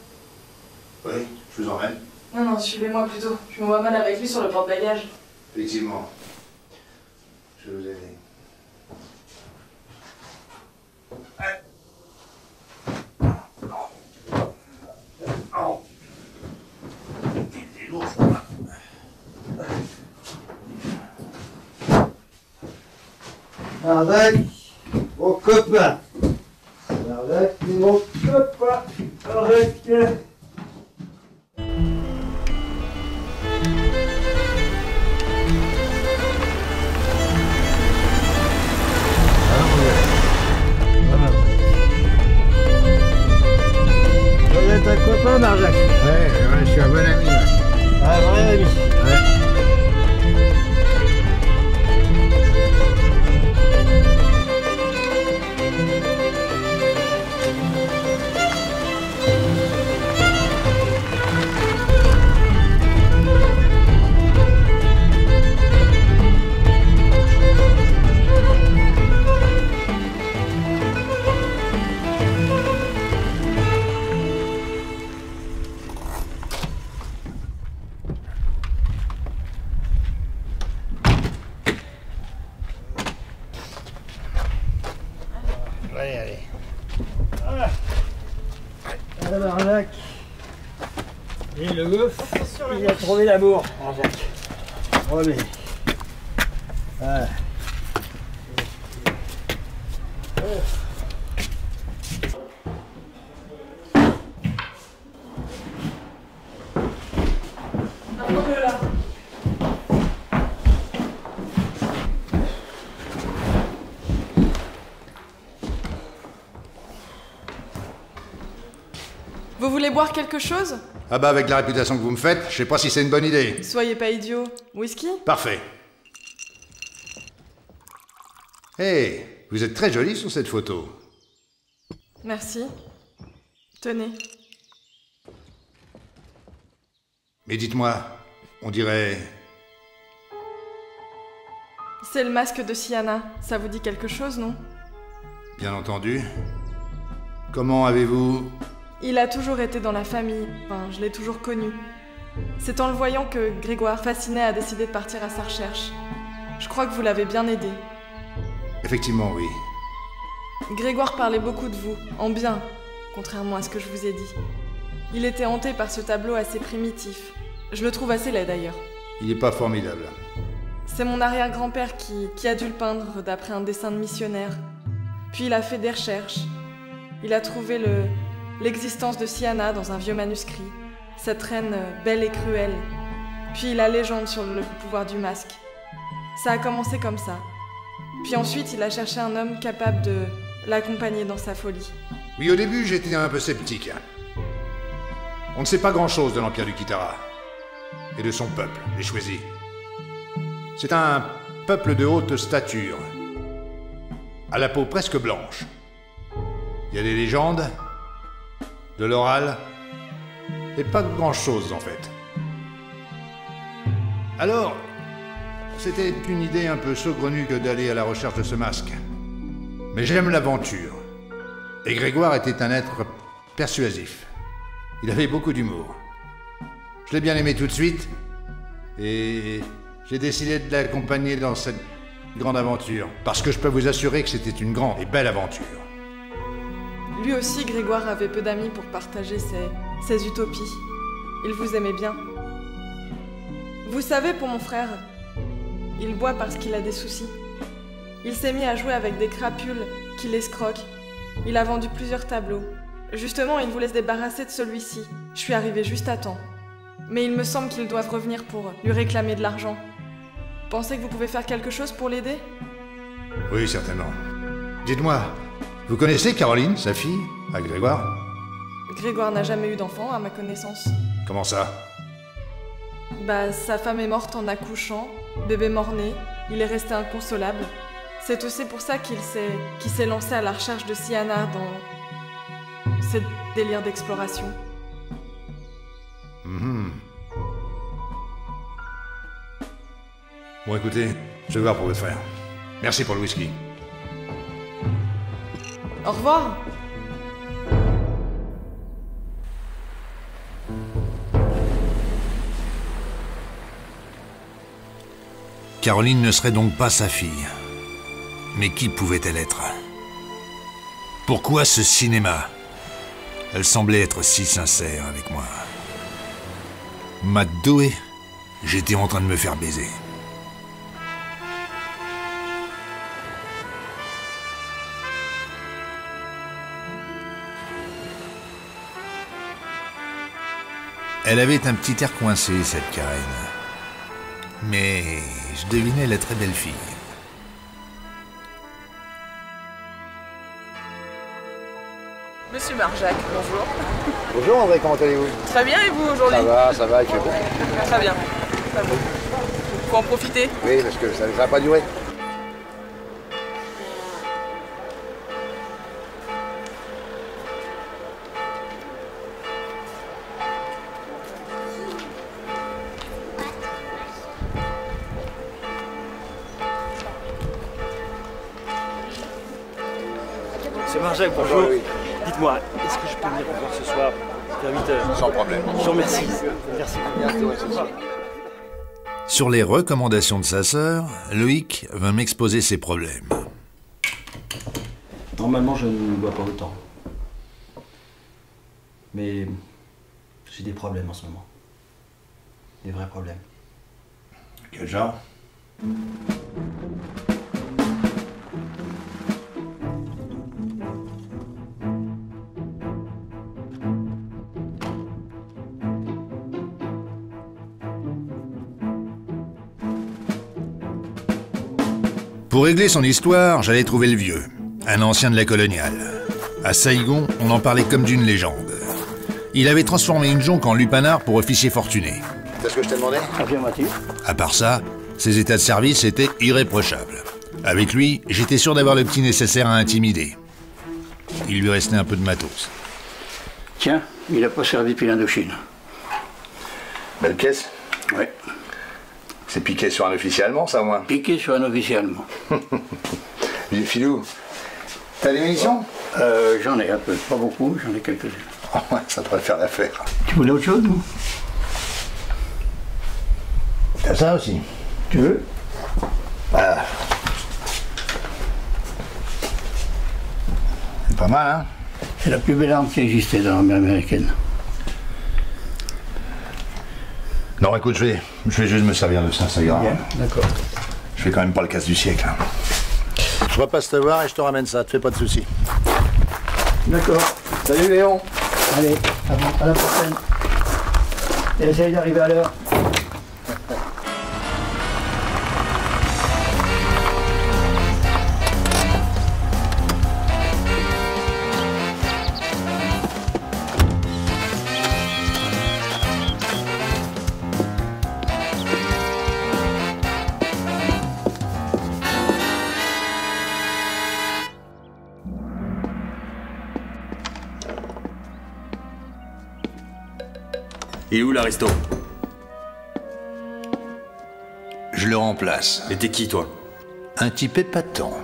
Oui, je vous emmène. Non, non, suivez-moi plutôt. Je me vois mal avec lui sur le porte-bagages. Effectivement. Je vais vous aider. Marjac, mon copain. C'est mon copain. Arrête. Vous êtes un copain, Marjac Ouais, ouais, je suis un bon ami. ouais. Un vrai ami. Allez, Et le gouf, il a trouvé l'amour. Oh, mais. Ah. Attends-le boire quelque chose? Ah bah avec la réputation que vous me faites, je sais pas si c'est une bonne idée. Soyez pas idiot. Whisky? Parfait. Hé, vous êtes très jolie sur cette photo. Merci. Tenez. Mais dites-moi, on dirait... C'est le masque de Siana. Ça vous dit quelque chose, non? Bien entendu. Comment avez-vous... Il a toujours été dans la famille. Enfin, je l'ai toujours connu. C'est en le voyant que Grégoire, fasciné, a décidé de partir à sa recherche. Je crois que vous l'avez bien aidé. Effectivement, oui. Grégoire parlait beaucoup de vous, en bien, contrairement à ce que je vous ai dit. Il était hanté par ce tableau assez primitif. Je le trouve assez laid d'ailleurs. Il n'est pas formidable. C'est mon arrière-grand-père qui, qui a dû le peindre d'après un dessin de missionnaire. Puis il a fait des recherches. Il a trouvé le, l'existence de Siana dans un vieux manuscrit. Cette reine euh, belle et cruelle. Puis la légende sur le pouvoir du masque. Ça a commencé comme ça. Puis ensuite, il a cherché un homme capable de l'accompagner dans sa folie. Oui, au début, j'étais un peu sceptique. On ne sait pas grand-chose de l'Empire du Kitara. Et de son peuple, les choisis. C'est un peuple de haute stature. À la peau presque blanche. Il y a des légendes, de l'oral, et pas grand-chose en fait. Alors, c'était une idée un peu saugrenue que d'aller à la recherche de ce masque. Mais j'aime l'aventure. Et Grégoire était un être persuasif. Il avait beaucoup d'humour. Je l'ai bien aimé tout de suite. Et j'ai décidé de l'accompagner dans cette grande aventure. Parce que je peux vous assurer que c'était une grande et belle aventure. Lui aussi, Grégoire avait peu d'amis pour partager ses, utopies. Il vous aimait bien. Vous savez, pour mon frère, il boit parce qu'il a des soucis. Il s'est mis à jouer avec des crapules qui l'escroquent. Il a vendu plusieurs tableaux. Justement, il voulait se débarrasser de celui-ci. Je suis arrivée juste à temps. Mais il me semble qu'ils doivent revenir pour lui réclamer de l'argent. Pensez que vous pouvez faire quelque chose pour l'aider? Oui, certainement. Dites-moi, vous connaissez Caroline, sa fille, à Grégoire? Grégoire n'a jamais eu d'enfant, à ma connaissance. Comment ça? Bah, sa femme est morte en accouchant, bébé mort-né, il est resté inconsolable. C'est aussi pour ça qu'il s'est qu'il s'est lancé à la recherche de Siana dans ce délire d'exploration. Mhm. Bon, écoutez, je vais voir pour votre frère. Merci pour le whisky. Au revoir Caroline ne serait donc pas sa fille. Mais qui pouvait-elle être? Pourquoi ce cinéma? Elle semblait être si sincère avec moi. M'a doué, j'étais en train de me faire baiser. Elle avait un petit air coincé, cette Karen. Mais je devinais la très belle fille. Monsieur Marjac, bonjour. Bonjour André, comment allez-vous? Très bien et vous aujourd'hui? Ça va, ça va, il fait bon. Très bien. Ça va. Faut en profiter. Oui, parce que ça ne va pas durer. Monsieur Marjac, bonjour. Dites-moi, est-ce que je peux venir vous voir ce soir vers 8h Sans problème. Je vous remercie. Merci. Sur les recommandations de sa sœur, Loïc vint m'exposer ses problèmes. Normalement, je ne bois pas autant. Mais j'ai des problèmes en ce moment. Des vrais problèmes. Quel genre? Pour régler son histoire, j'allais trouver le vieux, un ancien de la coloniale. À Saïgon, on en parlait comme d'une légende. Il avait transformé une jonque en lupanar pour officier fortuné. C'est ce que je t'ai demandé Affirmatif. À part ça, ses états de service étaient irréprochables. Avec lui, j'étais sûr d'avoir le petit nécessaire à intimider. Il lui restait un peu de matos. Tiens, il n'a pas servi depuis l'Indochine. Belle caisse? Ouais. C'est piqué sur un officier allemand, ça, au moins. Piqué sur un officier allemand. Vieux filou. T'as des munitions? Euh, J'en ai un peu, pas beaucoup, j'en ai quelques-unes. Oh, ouais, ça devrait faire l'affaire. Tu voulais autre chose, ou T'as ça aussi? Tu veux? Bah. C'est pas mal, hein? C'est la plus belle arme qui existait dans l'armée américaine. Non, écoute, je vais, je vais juste me servir de ça, ça ira. Bien, d'accord. Je fais quand même pas le casse du siècle. hein. Je repasse te voir et je te ramène ça, te fais pas de soucis. D'accord. Salut Léon Allez, à, à la prochaine. Et essaye d'arriver à l'heure. Est où l'aristo Je le remplace. Et t'es qui, toi? Un type épatant.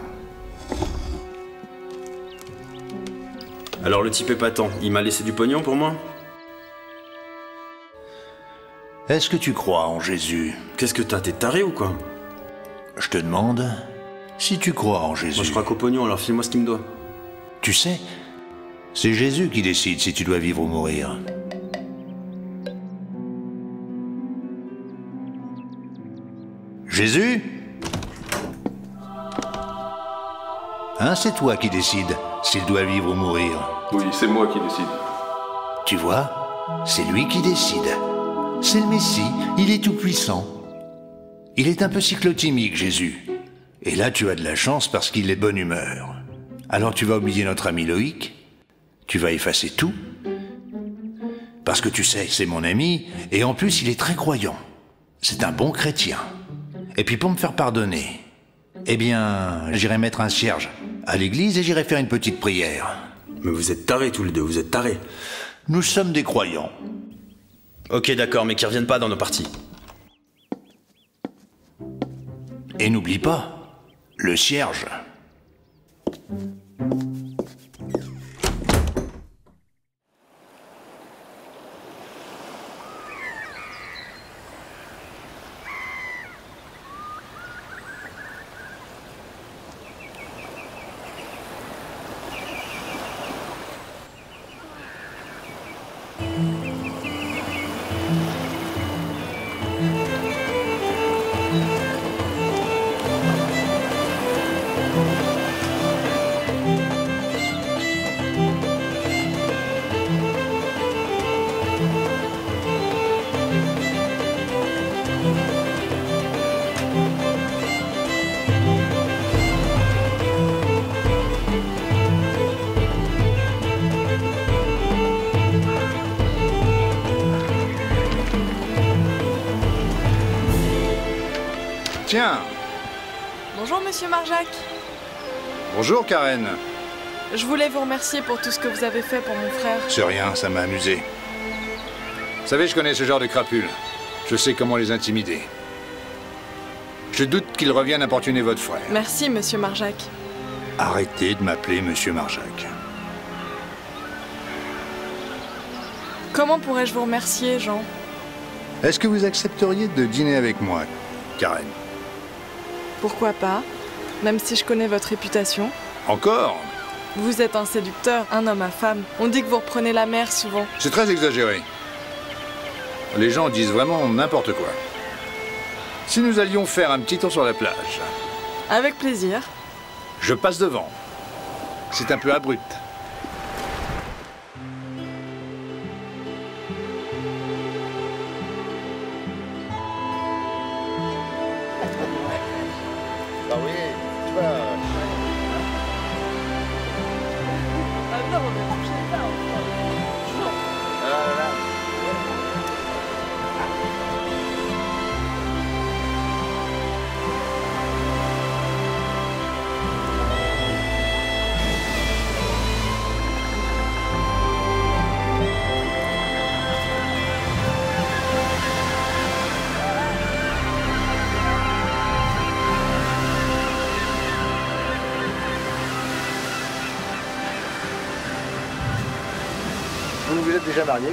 Alors le type épatant, il m'a laissé du pognon pour moi? Est-ce que tu crois en Jésus? Qu'est-ce que t'as T'es taré ou quoi? Je te demande si tu crois en Jésus. Moi je crois qu'au pognon, alors file-moi ce qu'il me doit. Tu sais, c'est Jésus qui décide si tu dois vivre ou mourir. Jésus? Hein, c'est toi qui décides s'il doit vivre ou mourir. Oui, c'est moi qui décide. Tu vois, c'est lui qui décide. C'est le Messie, il est tout puissant. Il est un peu cyclotimique, Jésus. Et là, tu as de la chance parce qu'il est de bonne humeur. Alors tu vas oublier notre ami Loïc, tu vas effacer tout. Parce que tu sais, c'est mon ami, et en plus, il est très croyant. C'est un bon chrétien. Et puis pour me faire pardonner, eh bien, j'irai mettre un cierge à l'église et j'irai faire une petite prière. Mais vous êtes tarés tous les deux, vous êtes tarés. Nous sommes des croyants. Ok, d'accord, mais qui reviennent pas dans nos parties. Et n'oublie pas, le cierge. Tiens, Bonjour, monsieur Marjac. bonjour Karen. Je voulais vous remercier pour tout ce que vous avez fait pour mon frère. C'est rien, ça m'a amusé. Vous savez, je connais ce genre de crapules. Je sais comment les intimider. Je doute qu'ils reviennent importuner votre frère. Merci, monsieur Marjac. Arrêtez de m'appeler Monsieur Marjac. Comment pourrais-je vous remercier, Jean? Est-ce que vous accepteriez de dîner avec moi, Karen? Pourquoi pas Même si je connais votre réputation. Encore? Vous êtes un séducteur, un homme à femme. On dit que vous reprenez la mer souvent. C'est très exagéré. Les gens disent vraiment n'importe quoi. Si nous allions faire un petit tour sur la plage, Avec plaisir. je passe devant. C'est un peu abrupt.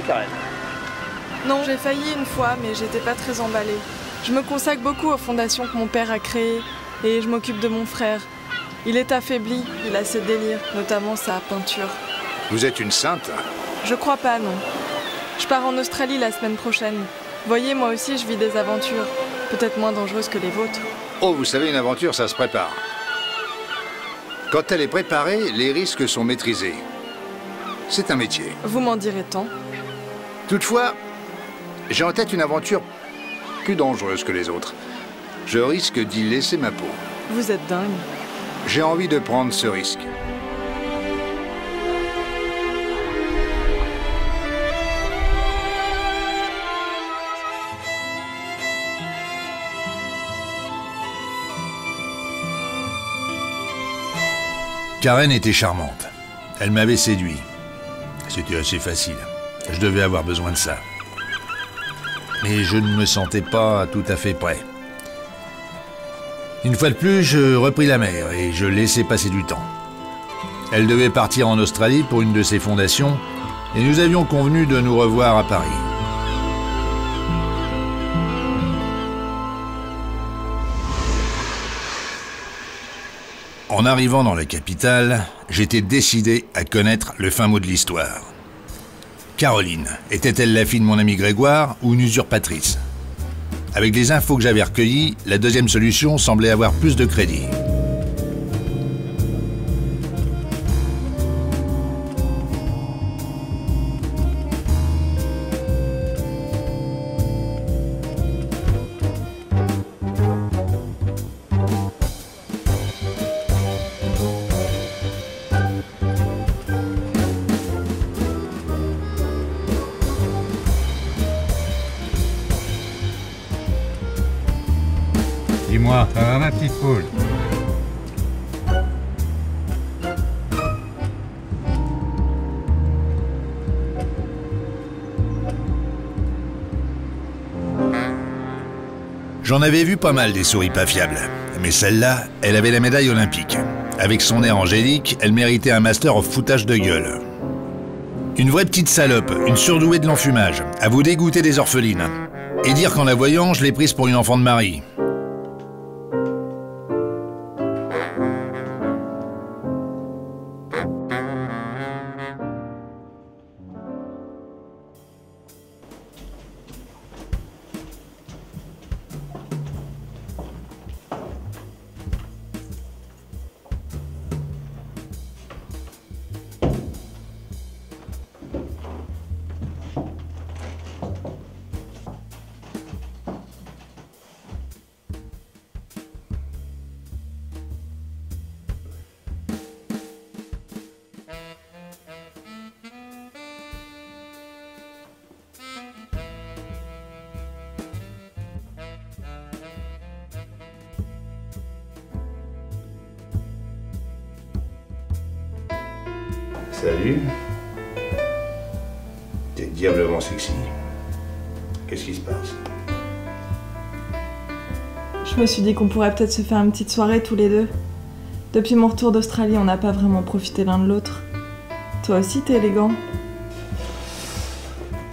Karen Non, j'ai failli une fois, mais j'étais pas très emballée. Je me consacre beaucoup aux fondations que mon père a créées et je m'occupe de mon frère. Il est affaibli, il a ses délires, notamment sa peinture. Vous êtes une sainte Je crois pas, non. Je pars en Australie la semaine prochaine. Voyez, moi aussi, je vis des aventures. Peut-être moins dangereuses que les vôtres. Oh, vous savez, une aventure, ça se prépare. Quand elle est préparée, les risques sont maîtrisés. C'est un métier. Vous m'en direz tant. Toutefois, j'ai en tête une aventure plus dangereuse que les autres. Je risque d'y laisser ma peau. Vous êtes dingue. J'ai envie de prendre ce risque. Karen était charmante. Elle m'avait séduit. C'était assez facile. Je devais avoir besoin de ça. Mais je ne me sentais pas tout à fait prêt. Une fois de plus, je repris la mer et je laissai passer du temps. Elle devait partir en Australie pour une de ses fondations et nous avions convenu de nous revoir à Paris. En arrivant dans la capitale, j'étais décidé à connaître le fin mot de l'histoire. Caroline, était-elle la fille de mon ami Grégoire ou une usurpatrice? Avec les infos que j'avais recueillies, la deuxième solution semblait avoir plus de crédit. J'en avais vu pas mal des souris pas fiables. Mais celle-là, elle avait la médaille olympique. Avec son air angélique, elle méritait un master of foutage de gueule. Une vraie petite salope, une surdouée de l'enfumage, à vous dégoûter des orphelines. Et dire qu'en la voyant, je l'ai prise pour une enfant de Marie. Dit qu'on pourrait peut-être se faire une petite soirée tous les deux. Depuis mon retour d'Australie, on n'a pas vraiment profité l'un de l'autre. Toi aussi, t'es élégant.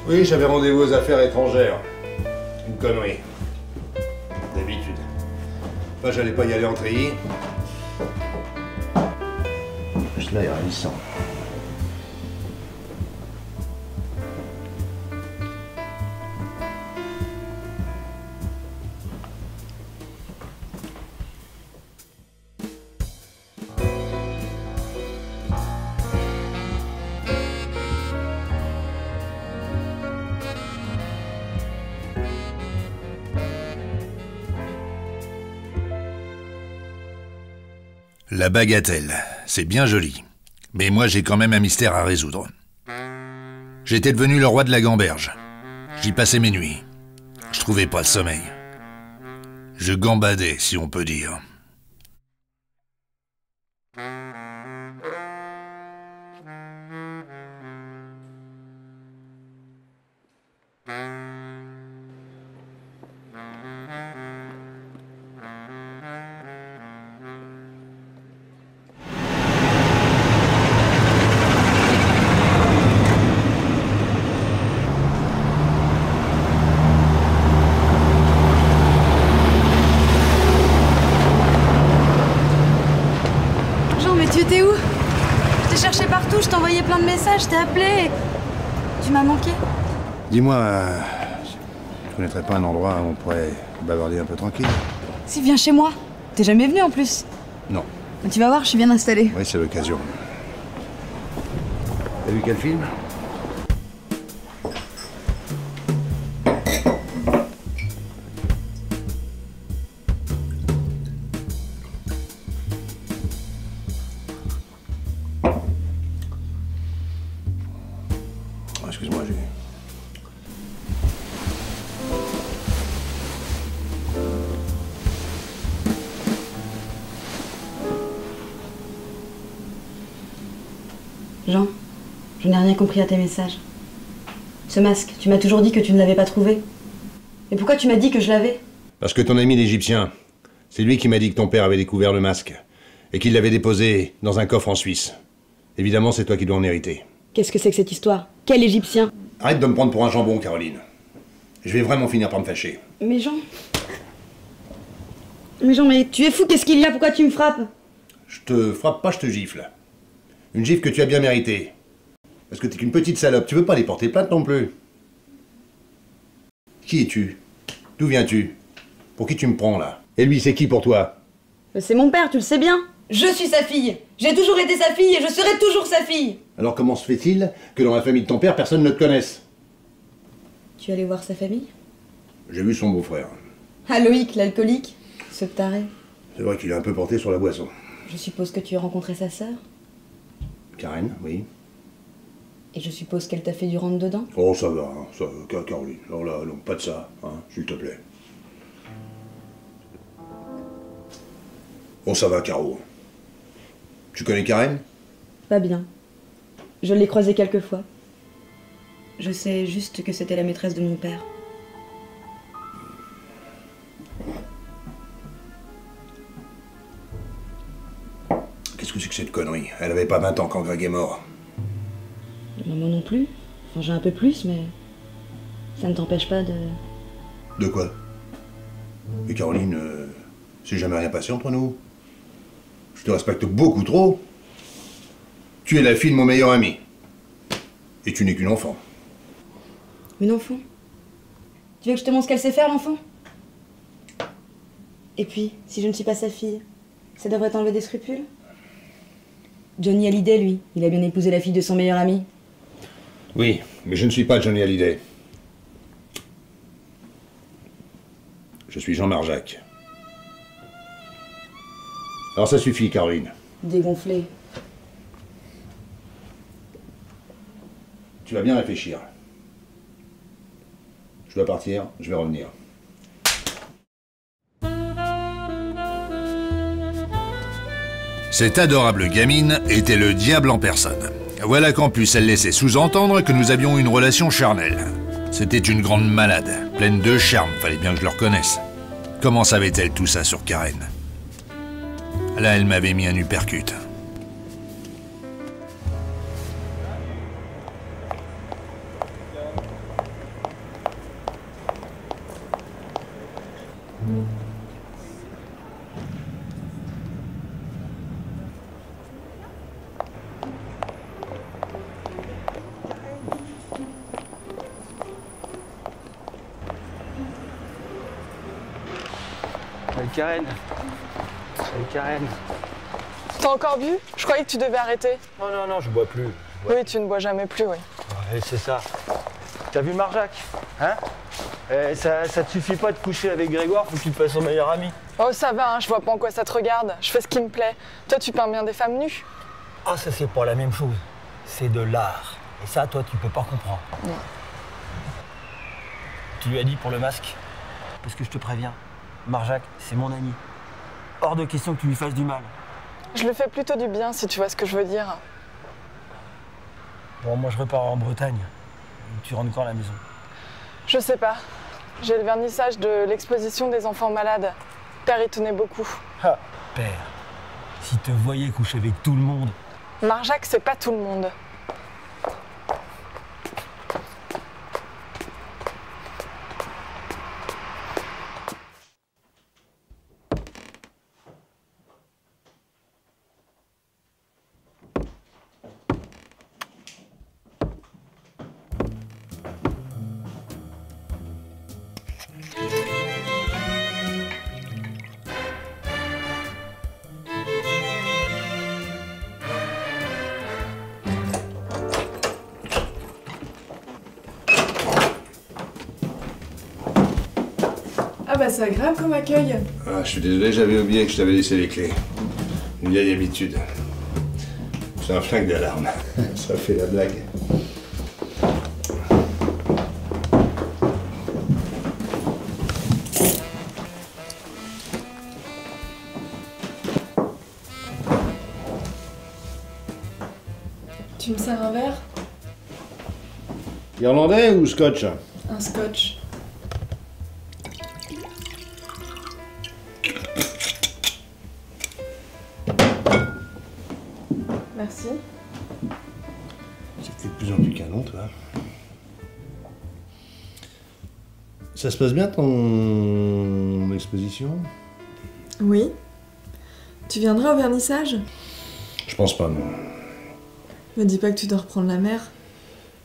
Oui, j'avais rendez-vous aux affaires étrangères. Une connerie. D'habitude. Moi, j'allais pas y aller en treillis. Je l'ai ravissant. La bagatelle, c'est bien joli. Mais moi, j'ai quand même un mystère à résoudre. J'étais devenu le roi de la gamberge. J'y passais mes nuits. Je trouvais pas le sommeil. Je gambadais, si on peut dire. tu étais où Je t'ai cherché partout, je t'envoyais plein de messages, je t'ai appelé. Et... Tu m'as manqué. Dis-moi, euh, je connaîtrais pas un endroit où on pourrait bavarder un peu tranquille Si, viens chez moi. T'es jamais venu en plus. Non. Mais Tu vas voir, je suis bien installée. Oui, c'est l'occasion. T'as vu quel film? Compris à tes messages. Ce masque, tu m'as toujours dit que tu ne l'avais pas trouvé. Mais pourquoi tu m'as dit que je l'avais? Parce que ton ami l'Égyptien, c'est lui qui m'a dit que ton père avait découvert le masque et qu'il l'avait déposé dans un coffre en Suisse. Évidemment, c'est toi qui dois en hériter. Qu'est-ce que c'est que cette histoire? Quel Égyptien? Arrête de me prendre pour un jambon, Caroline. Je vais vraiment finir par me fâcher. Mais Jean. Mais Jean, mais tu es fou, qu'est-ce qu'il y a? Pourquoi tu me frappes? Je te frappe pas, je te gifle. Une gifle que tu as bien méritée. Parce que t'es qu'une petite salope, tu veux pas les porter plainte non plus. Qui es-tu? D'où viens-tu? Pour qui tu me prends là? Et lui, c'est qui pour toi? C'est mon père, tu le sais bien. Je suis sa fille. J'ai toujours été sa fille et je serai toujours sa fille. Alors comment se fait-il que dans la famille de ton père, personne ne te connaisse? Tu es allé voir sa famille? J'ai vu son beau-frère. Ah, Loïc, l'alcoolique Ce taré. C'est vrai qu'il est un peu porté sur la boisson. Je suppose que tu as rencontré sa sœur? Karen, oui. Et je suppose qu'elle t'a fait du rentre-dedans Oh, ça va, hein, ça va, Car- Caroline. Alors là, non, pas de ça, hein, s'il te plaît. Oh, ça va, Caro. Tu connais Karen? Pas bien. Je l'ai croisée quelques fois. Je sais juste que c'était la maîtresse de mon père. Qu'est-ce que c'est que cette connerie? Elle avait pas 20 ans quand Greg est mort. Moi non plus. Enfin, j'ai un peu plus, mais ça ne t'empêche pas de. De quoi? Et Caroline, euh, c'est jamais rien passé entre nous. Je te respecte beaucoup trop. Tu es la fille de mon meilleur ami. Et tu n'es qu'une enfant. Une enfant? Tu veux que je te montre ce qu'elle sait faire, l'enfant? Et puis, si je ne suis pas sa fille, ça devrait t'enlever des scrupules? Johnny Hallyday, lui, il a bien épousé la fille de son meilleur ami. Oui, mais je ne suis pas Johnny Hallyday. Je suis Jean Marjac. Alors ça suffit, Caroline. Dégonflé. Tu vas bien réfléchir. Je dois partir, je vais revenir. Cette adorable gamine était le diable en personne. Voilà qu'en plus elle laissait sous-entendre que nous avions une relation charnelle. C'était une grande malade, pleine de charme, fallait bien que je le reconnaisse. Comment savait-elle tout ça sur Karen? Là, elle m'avait mis un uppercut. Salut Karen. Salut Karen. T'as encore bu? Je croyais que tu devais arrêter. Non, non, non, je bois plus. Je bois- Oui, tu ne bois jamais plus, oui. Ouais, c'est ça. T'as vu Marjac Hein? Eh, ça, ça te suffit pas de coucher avec Grégoire, faut que tu te fasses son meilleur ami. Oh, ça va, hein, je vois pas en quoi ça te regarde. Je fais ce qui me plaît. Toi, tu peins bien des femmes nues Ah, ça c'est pas la même chose. C'est de l'art. Et ça, toi, tu peux pas comprendre. Non. Tu lui as dit pour le masque? Parce que je te préviens, Marjac, c'est mon ami. Hors de question que tu lui fasses du mal. Je le fais plutôt du bien, si tu vois ce que je veux dire. Bon, moi je repars en Bretagne. Tu rentres quand à la maison? Je sais pas. J'ai le vernissage de l'exposition des enfants malades. Père y tenait beaucoup. Ah, père, si te voyais coucher avec tout le monde. Marjac, c'est pas tout le monde. C'est agréable comme accueil. Ah, je suis désolé, j'avais oublié que je t'avais laissé les clés. Une vieille habitude. C'est un flingue d'alarme. Ça fait la blague. Tu me sers un verre? Irlandais ou scotch? Un scotch. Ça se passe bien ton exposition? Oui. Tu viendras au vernissage? Je pense pas, non. Me dis pas que tu dois reprendre la mer.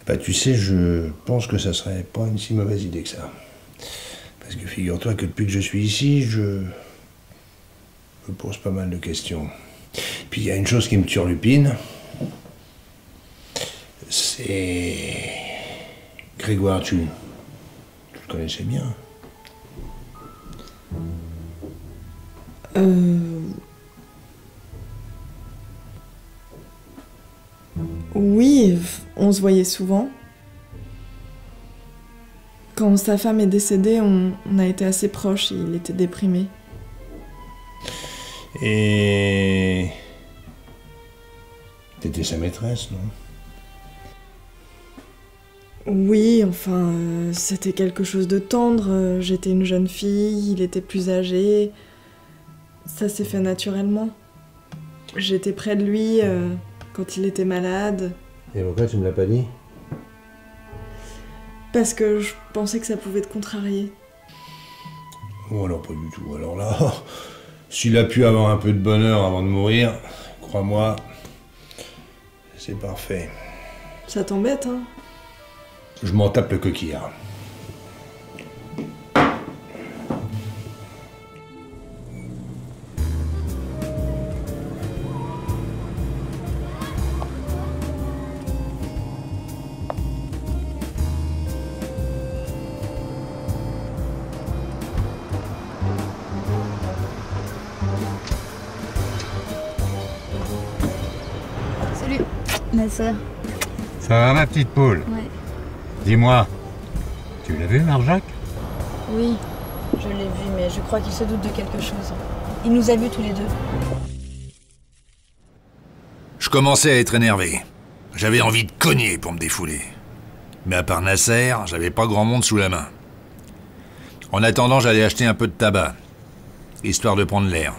Bah, tu sais, je pense que ça serait pas une si mauvaise idée que ça. Parce que figure-toi que depuis que je suis ici, je me pose pas mal de questions. Puis il y a une chose qui me turlupine. C'est. Grégoire, tu. Le connaissais bien. Euh... Oui, on se voyait souvent. Quand sa femme est décédée, on, on a été assez proches et il était déprimé. Et. T'étais sa maîtresse, non? Oui, enfin, euh, c'était quelque chose de tendre. Euh, J'étais une jeune fille, il était plus âgé. Ça s'est fait naturellement. J'étais près de lui euh, quand il était malade, Et pourquoi tu me l'as pas dit? Parce que je pensais que ça pouvait te contrarier. Oh, alors pas du tout. Alors là, s'il a pu avoir un peu de bonheur avant de mourir, crois-moi, c'est parfait. Ça t'embête, hein? Je m'en tape le coquillard. Salut, ma soeur. Ça va ma petite poule? Dis-moi, tu l'as vu Marjac? Oui, je l'ai vu, mais je crois qu'il se doute de quelque chose. Il nous a vus tous les deux. Je commençais à être énervé. J'avais envie de cogner pour me défouler. Mais à part Nasser, j'avais pas grand monde sous la main. En attendant, j'allais acheter un peu de tabac, histoire de prendre l'air.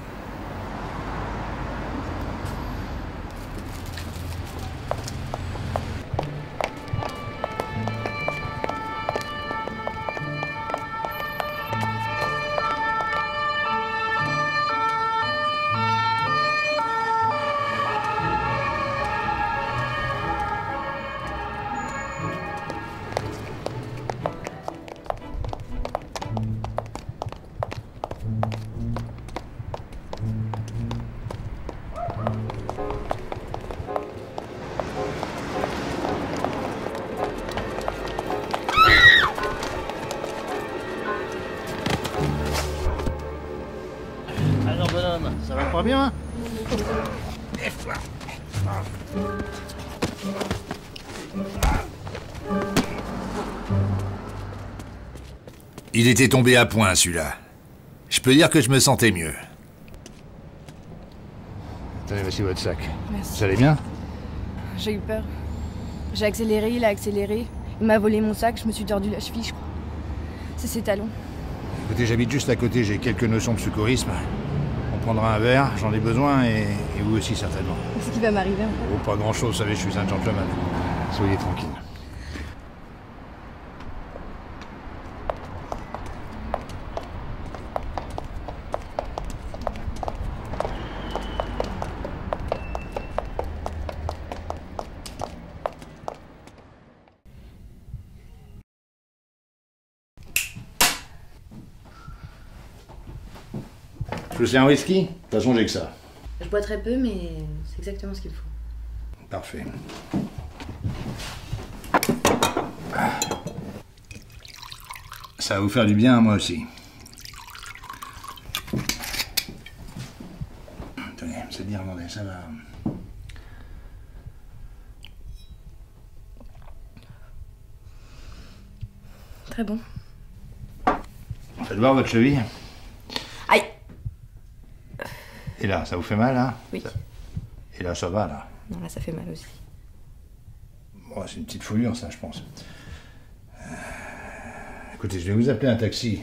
Était tombé à point, celui-là. Je peux dire que je me sentais mieux. Tenez, voici votre sac. Merci. Vous allez bien? J'ai eu peur. J'ai accéléré, il a accéléré. Il m'a volé mon sac, je me suis tordu la cheville, je crois. C'est ses talons. Écoutez, j'habite juste à côté, j'ai quelques notions de secourisme. On prendra un verre, j'en ai besoin, et, et vous aussi certainement. Qu'est-ce qui va m'arriver Oh, pas grand-chose, vous savez, je suis un gentleman. Soyez tranquille. C'est un whisky De toute façon, j'ai que ça. Je bois très peu, mais c'est exactement ce qu'il faut. Parfait. Ça va vous faire du bien, moi aussi. Tenez, c'est irlandais, ça va. Très bon. Faites voir votre cheville. Et là, ça vous fait mal, hein Oui. Ça- Et là, ça va, là. Non, là, ça fait mal aussi. Bon, c'est une petite foulure, ça, je pense. Euh, Écoutez, je vais vous appeler un taxi.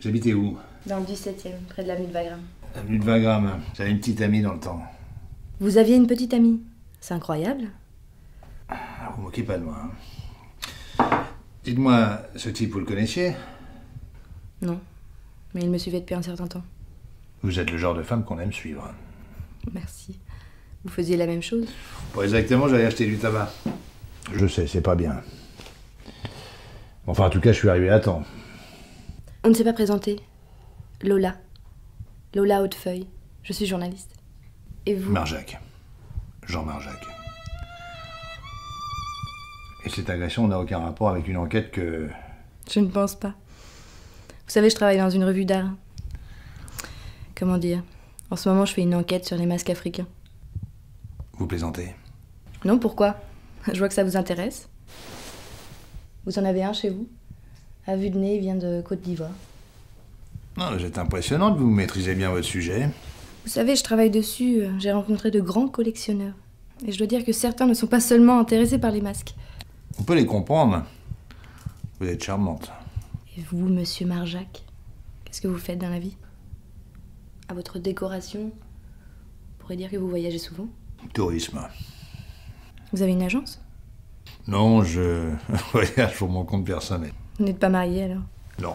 Vous habitez où Dans le 17 e près de l'avenue de Wagram. Avenue de Wagram. J'avais une petite amie dans le temps. Vous aviez une petite amie C'est incroyable. Ah, Vous moquez pas de moi. hein. Dites-moi, ce type, vous le connaissiez? Non. Mais il me suivait depuis un certain temps. Vous êtes le genre de femme qu'on aime suivre. Merci. Vous faisiez la même chose? Pas exactement, j'allais acheter du tabac. Je sais, c'est pas bien. Enfin, en tout cas, je suis arrivé à temps. On ne s'est pas présenté. Lola. Lola Hautefeuille. Je suis journaliste. Et vous? Marjac. Jean Marjac. Et cette agression n'a aucun rapport avec une enquête que. Je ne pense pas. Vous savez, je travaille dans une revue d'art. Comment dire? En ce moment, je fais une enquête sur les masques africains. Vous plaisantez? Non, pourquoi? Je vois que ça vous intéresse. Vous en avez un chez vous? À vue de nez, il vient de Côte d'Ivoire. Non, vous êtes impressionnante, vous maîtrisez bien votre sujet. Vous savez, je travaille dessus. J'ai rencontré de grands collectionneurs. Et je dois dire que certains ne sont pas seulement intéressés par les masques. On peut les comprendre. Vous êtes charmante. Et vous, monsieur Marjac Qu'est-ce que vous faites dans la vie? À votre décoration On pourrait dire que vous voyagez souvent. Tourisme. Vous avez une agence? Non, je voyage pour mon compte personnel. Vous n'êtes pas marié alors? Non.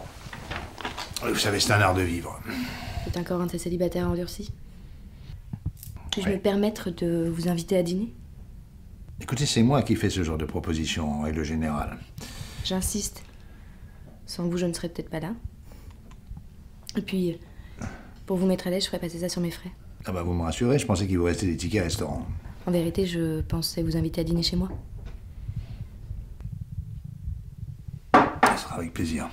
Vous savez, c'est un art de vivre. Vous êtes encore un de ces célibataires endurcis? Puis-je me permettre de vous inviter à dîner? Écoutez, c'est moi qui fais ce genre de proposition, en règle générale. J'insiste. Sans vous, je ne serais peut-être pas là. Et puis, pour vous mettre à l'aise, je ferai passer ça sur mes frais. Ah bah vous me rassurez, je pensais qu'il vous restait des tickets restaurant. En vérité, je pensais vous inviter à dîner chez moi. Ça sera avec plaisir.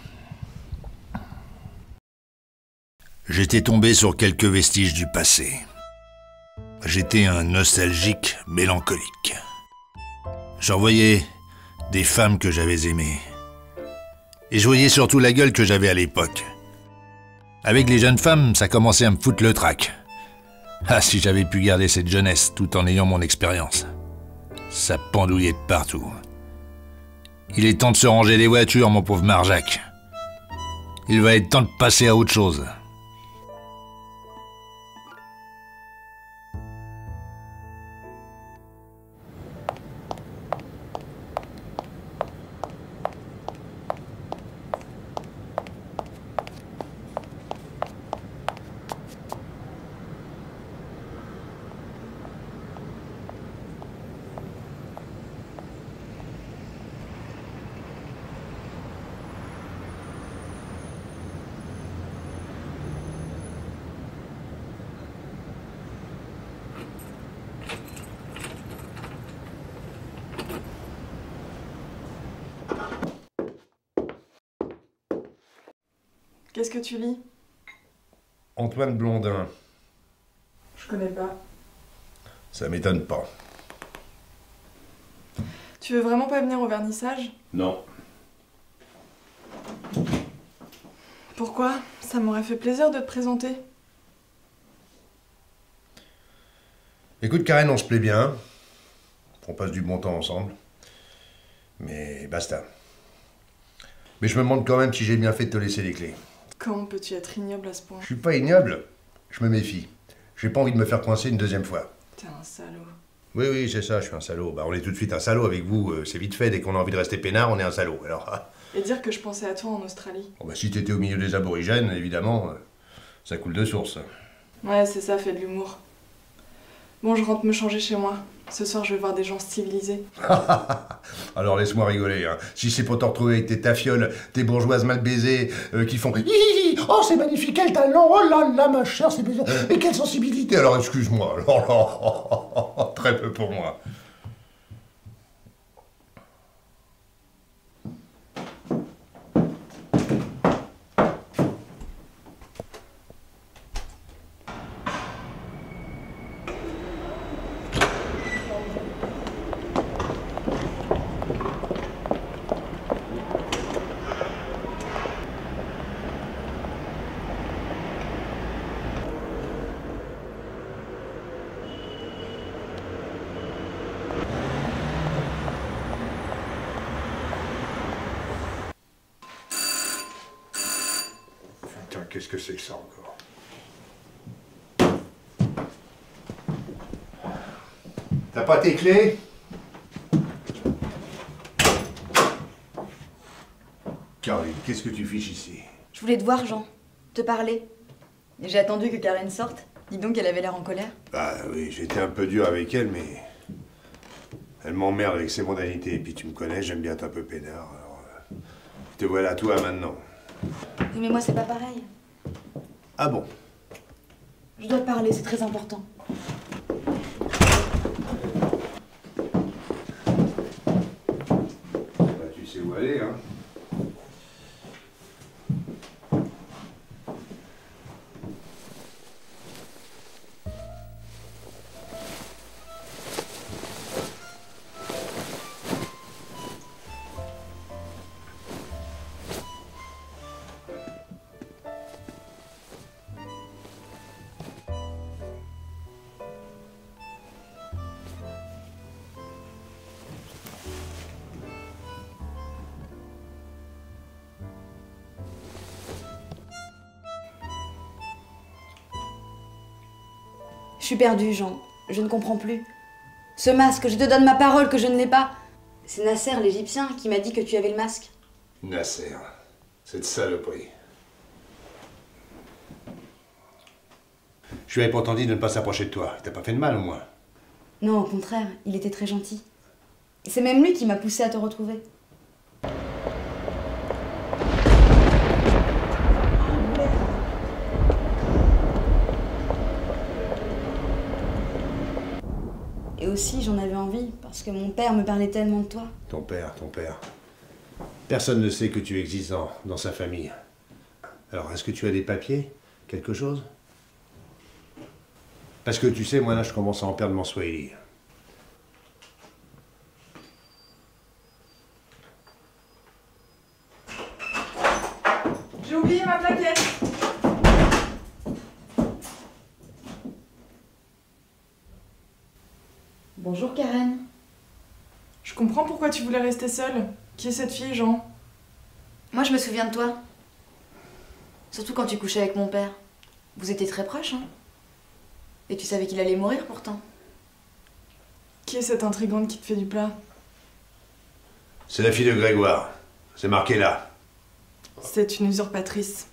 J'étais tombé sur quelques vestiges du passé. J'étais un nostalgique mélancolique. J'en voyais des femmes que j'avais aimées. Et je voyais surtout la gueule que j'avais à l'époque. Avec les jeunes femmes, ça commençait à me foutre le trac. Ah, si j'avais pu garder cette jeunesse tout en ayant mon expérience. Ça pendouillait de partout. Il est temps de se ranger les voitures, mon pauvre Marjac. Il va être temps de passer à autre chose. Tu lis Antoine Blondin. Je connais pas. Ça m'étonne pas. Tu veux vraiment pas venir au vernissage? Non. Pourquoi? Ça m'aurait fait plaisir de te présenter. Écoute, Karen, on se plaît bien. On passe du bon temps ensemble. Mais basta. Mais je me demande quand même si j'ai bien fait de te laisser les clés. Comment peux-tu être ignoble à ce point Je suis pas ignoble. Je me méfie. J'ai pas envie de me faire coincer une deuxième fois. T'es un salaud. Oui, oui, c'est ça, je suis un salaud. Bah, on est tout de suite un salaud avec vous. euh, c'est vite fait. Dès qu'on a envie de rester peinard, on est un salaud. Alors, Et dire que je pensais à toi en Australie. bon, bah, si t'étais au milieu des aborigènes, évidemment, euh, ça coule de source. Ouais, c'est ça, fait de l'humour. Bon, je rentre me changer chez moi. Ce soir, je vais voir des gens civilisés. Alors laisse-moi rigoler. Hein. Si c'est pour te retrouver avec tes tafioles, tes bourgeoises mal baisées, euh, qui font Oh, c'est magnifique, quel talent Oh là là, ma chère, c'est plaisir Et quelle sensibilité Alors excuse-moi. Alors là, très peu pour moi. Qu'est-ce que c'est que ça encore T'as pas tes clés Caroline, qu'est-ce que tu fiches ici Je voulais te voir, Jean. Te parler. Et j'ai attendu que Karen sorte. Dis donc, elle avait l'air en colère. Bah oui, j'étais un peu dur avec elle, mais. Elle m'emmerde avec ses mondanités. Et puis tu me connais, j'aime bien être un peu pédard. Alors. euh, Te voilà toi maintenant. Oui, mais moi, c'est pas pareil. Ah bon Je dois te parler, c'est très important. Bah, tu sais où aller, hein suis perdue, Jean. Je ne comprends plus. Ce masque, je te donne ma parole que je ne l'ai pas. C'est Nasser, l'Égyptien, qui m'a dit que tu avais le masque. Nasser, cette saloperie. Je lui avais pourtant dit de ne pas s'approcher de toi. Il t'a pas fait de mal, au moins. Non, au contraire, il était très gentil. C'est même lui qui m'a poussé à te retrouver. Aussi, j'en avais envie, parce que mon père me parlait tellement de toi. Ton père, ton père. Personne ne sait que tu existes dans, sa famille. Alors, est-ce que tu as des papiers Quelque chose? Parce que tu sais, moi là, je commence à en perdre mon swahili. J'ai oublié ma plaquette. Bonjour Karen. Je comprends pourquoi tu voulais rester seule. Qui est cette fille, Jean? Moi, je me souviens de toi. Surtout quand tu couchais avec mon père. Vous étiez très proches, hein Et tu savais qu'il allait mourir pourtant. Qui est cette intrigante qui te fait du plat? C'est la fille de Grégoire. C'est marqué là. C'est une usurpatrice.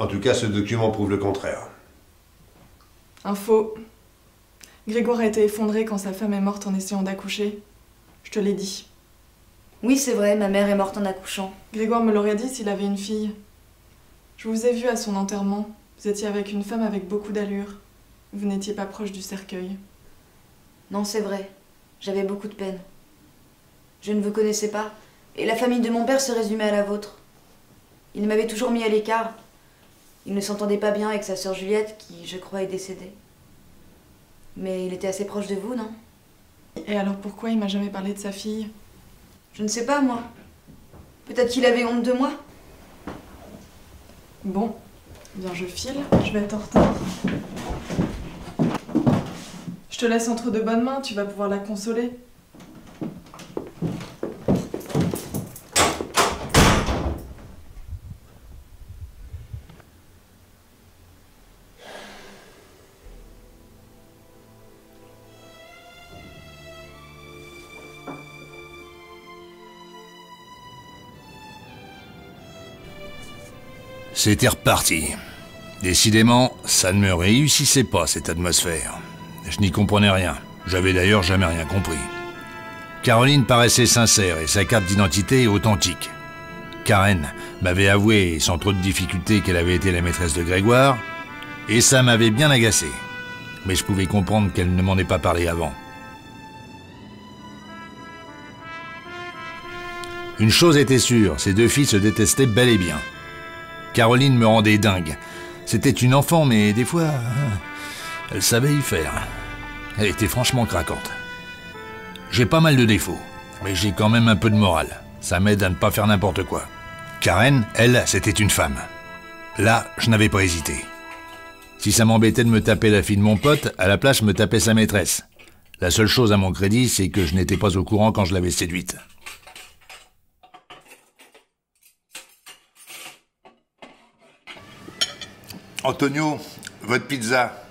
En tout cas, ce document prouve le contraire. Info. Grégoire a été effondré quand sa femme est morte en essayant d'accoucher. Je te l'ai dit. Oui, c'est vrai, ma mère est morte en accouchant. Grégoire me l'aurait dit s'il avait une fille. Je vous ai vu à son enterrement. Vous étiez avec une femme avec beaucoup d'allure. Vous n'étiez pas proche du cercueil. Non, c'est vrai. J'avais beaucoup de peine. Je ne vous connaissais pas, et la famille de mon père se résumait à la vôtre. Il m'avait toujours mis à l'écart. Il ne s'entendait pas bien avec sa sœur Juliette, qui, je crois, est décédée. Mais il était assez proche de vous, non? Et alors pourquoi il m'a jamais parlé de sa fille? Je ne sais pas, moi. Peut-être qu'il avait honte de moi. Bon, bien je file, je vais être en retard. Je te laisse entre de bonnes mains, tu vas pouvoir la consoler. C'était reparti. Décidément, ça ne me réussissait pas, cette atmosphère. Je n'y comprenais rien. J'avais d'ailleurs jamais rien compris. Caroline paraissait sincère et sa carte d'identité authentique. Karen m'avait avoué sans trop de difficulté qu'elle avait été la maîtresse de Grégoire, et ça m'avait bien agacé. Mais je pouvais comprendre qu'elle ne m'en ait pas parlé avant. Une chose était sûre, ces deux filles se détestaient bel et bien. Caroline me rendait dingue. C'était une enfant, mais des fois, hein, elle savait y faire. Elle était franchement craquante. J'ai pas mal de défauts, mais j'ai quand même un peu de morale. Ça m'aide à ne pas faire n'importe quoi. Karen, elle, c'était une femme. Là, je n'avais pas hésité. Si ça m'embêtait de me taper la fille de mon pote, à la place, je me tapais sa maîtresse. La seule chose à mon crédit, c'est que je n'étais pas au courant quand je l'avais séduite. Antonio, votre pizza,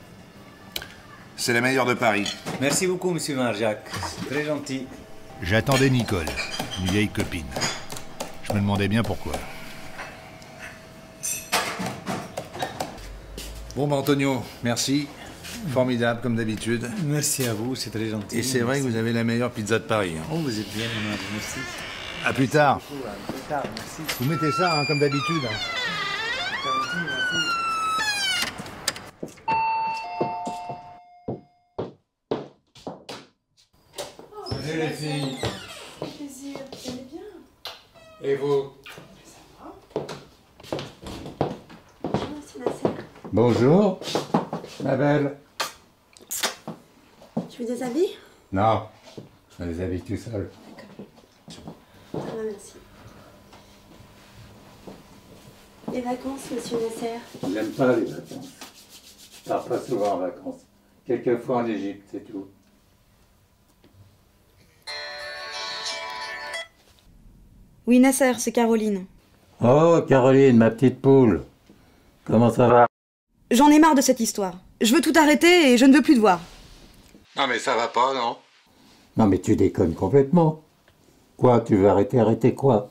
c'est la meilleure de Paris. Merci beaucoup, monsieur Marjac. C'est très gentil. J'attendais Nicole, une vieille copine. Je me demandais bien pourquoi. Bon, bah Antonio, merci. Formidable, comme d'habitude. Merci à vous, c'est très gentil. Et c'est vrai que vous avez la meilleure pizza de Paris. hein. Oh, vous êtes bien aimable, merci. À plus tard. Plus tard, merci. Vous mettez ça, hein, comme d'habitude. hein. Salut les filles. Plaisir, vous allez bien? Et vous? Merci, Nasser. Bonjour, ma belle. Tu veux des habits? Non, je me les habille tout seul. Ah, merci. Les vacances, monsieur Nasser? J'aime pas les vacances. Je pars pas souvent en vacances. Quelquefois en Égypte, c'est tout. Oui, Nasser, c'est Caroline. Oh, Caroline, ma petite poule. Comment ça va? J'en ai marre de cette histoire. Je veux tout arrêter et je ne veux plus te voir. Non, mais ça va pas, non? Non, mais tu déconnes complètement. Quoi, tu veux arrêter, arrêter quoi?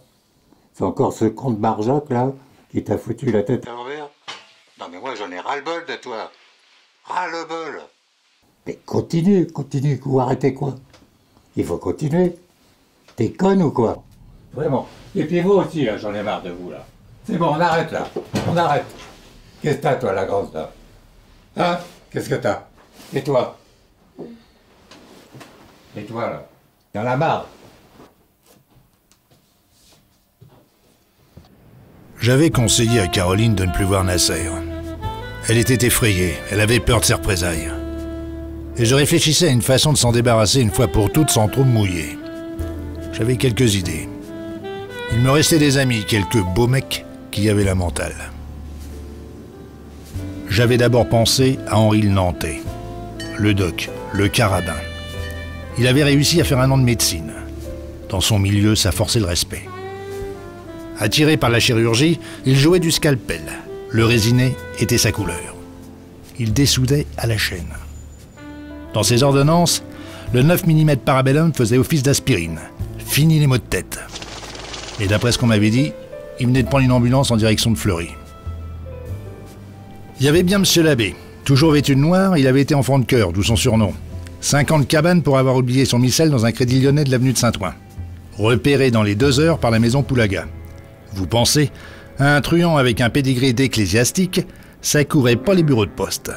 C'est encore ce con de Marjac, là, qui t'a foutu la tête à l'envers Non, mais moi, j'en ai ras-le-bol de toi. Ras-le-bol. Mais continue, continue, ou arrêtez quoi? Il faut continuer. T'es conne ou quoi? Vraiment. Et puis vous aussi, j'en ai marre de vous, là. C'est bon, on arrête, là. On arrête. Qu'est-ce que t'as, toi, la grosse, là? Hein? Qu'est-ce que t'as? Et toi? Et toi, là? Y'en a marre? J'avais conseillé à Caroline de ne plus voir Nasser. Elle était effrayée, elle avait peur de ses représailles. Et je réfléchissais à une façon de s'en débarrasser une fois pour toutes sans trop mouiller. J'avais quelques idées. Il me restait des amis, quelques beaux mecs qui avaient la mentale. J'avais d'abord pensé à Henri le Nantais, le doc, le carabin. Il avait réussi à faire un an de médecine. Dans son milieu, ça forçait le respect. Attiré par la chirurgie, il jouait du scalpel. Le résiné était sa couleur. Il dessoudait à la chaîne. Dans ses ordonnances, le 9 mm parabellum faisait office d'aspirine. Fini les maux de tête. Et d'après ce qu'on m'avait dit, il venait de prendre une ambulance en direction de Fleury. Il y avait bien Monsieur l'abbé. Toujours vêtu de noir, il avait été enfant de cœur, d'où son surnom. 50 cabanes pour avoir oublié son missel dans un crédit lyonnais de l'avenue de Saint-Ouen. Repéré dans les deux heures par la maison Poulaga. Vous pensez, un truand avec un pédigré d'ecclésiastique, ça courait pas les bureaux de poste.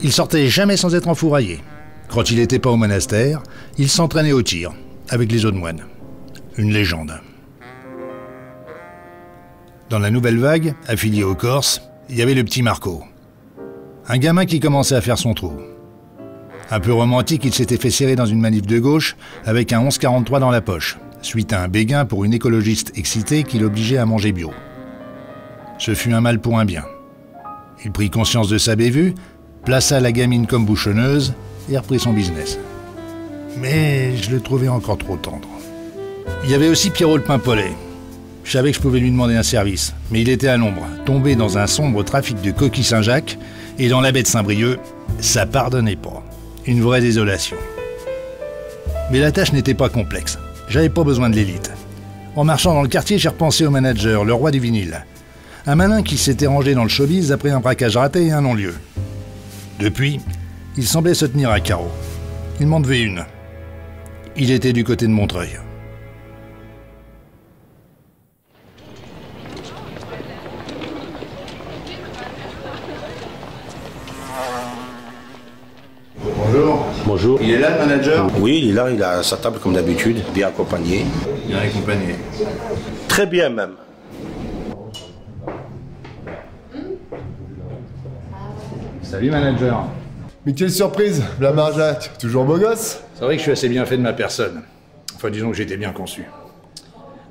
Il sortait jamais sans être enfouraillé. Quand il n'était pas au monastère, il s'entraînait au tir, avec les autres moines. Une légende. Dans la nouvelle vague, affilié aux Corses, il y avait le petit Marco. Un gamin qui commençait à faire son trou. Un peu romantique, il s'était fait serrer dans une manif de gauche avec un 1143 dans la poche, suite à un béguin pour une écologiste excitée qui l'obligeait à manger bio. Ce fut un mal pour un bien. Il prit conscience de sa bévue, plaça la gamine comme bouchonneuse et reprit son business. Mais je le trouvais encore trop tendre. Il y avait aussi Pierrot le Pimpollet. Je savais que je pouvais lui demander un service, mais il était à l'ombre, tombé dans un sombre trafic de coquilles Saint-Jacques, et dans la baie de Saint-Brieuc, ça pardonnait pas. Une vraie désolation. Mais la tâche n'était pas complexe. J'avais pas besoin de l'élite. En marchant dans le quartier, j'ai repensé au manager, le roi du vinyle. Un malin qui s'était rangé dans le showbiz après un braquage raté et un non-lieu. Depuis, il semblait se tenir à carreau. Il m'en devait une. Il était du côté de Montreuil. Bonjour. Bonjour. Il est là, le manager Oui, il est là, il est à sa table comme d'habitude, bien accompagné. Bien accompagné. Très bien même. Salut manager. Mais quelle surprise, la Marjac, toujours beau gosse C'est vrai que je suis assez bien fait de ma personne. Enfin, disons que j'étais bien conçu.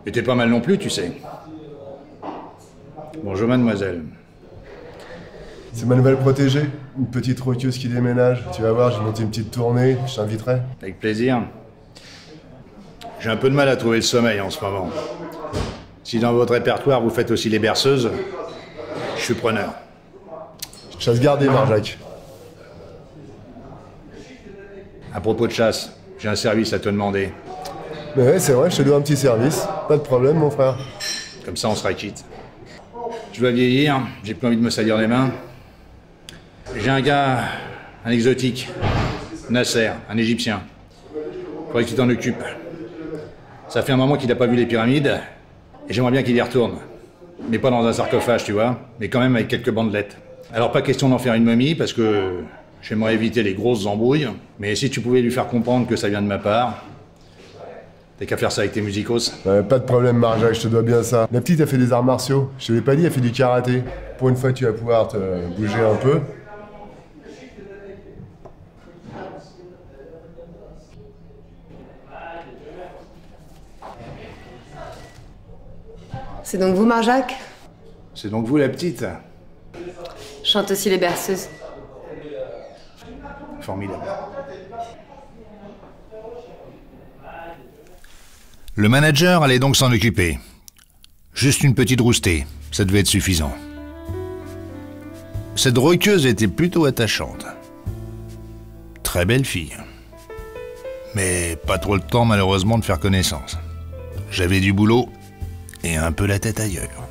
Mais t'es pas mal non plus, tu sais. Bonjour mademoiselle. C'est ma nouvelle protégée, une petite roqueuse qui déménage. Tu vas voir, j'ai monté une petite tournée, je t'inviterai. Avec plaisir. J'ai un peu de mal à trouver le sommeil en ce moment. Si dans votre répertoire vous faites aussi les berceuses, Je suis preneur. Chasse gardée, Marjac. À propos de chasse, j'ai un service à te demander. Mais ouais, c'est vrai, je te dois un petit service. Pas de problème, mon frère. Comme ça, on sera quitte. Je dois vieillir, j'ai plus envie de me salir les mains. J'ai un gars, un exotique, Nasser, un Égyptien. Faudrait que tu t'en occupes. Ça fait un moment qu'il n'a pas vu les pyramides, et j'aimerais bien qu'il y retourne. Mais pas dans un sarcophage, tu vois, mais quand même avec quelques bandelettes. Alors pas question d'en faire une momie, parce que j'aimerais éviter les grosses embrouilles, mais si tu pouvais lui faire comprendre que ça vient de ma part, t'as qu'à faire ça avec tes musicos. Ouais, pas de problème, Marjac, je te dois bien ça. La petite a fait des arts martiaux. Je te l'ai pas dit, elle fait du karaté. Pour une fois, tu vas pouvoir te bouger un peu. C'est donc vous, Marjac? C'est donc vous la petite Je chante aussi les berceuses. Formidable. Le manager allait donc s'en occuper. Juste une petite roustée, ça devait être suffisant. Cette roqueuse était plutôt attachante. Très belle fille. Mais pas trop le temps malheureusement de faire connaissance. J'avais du boulot et un peu la tête ailleurs.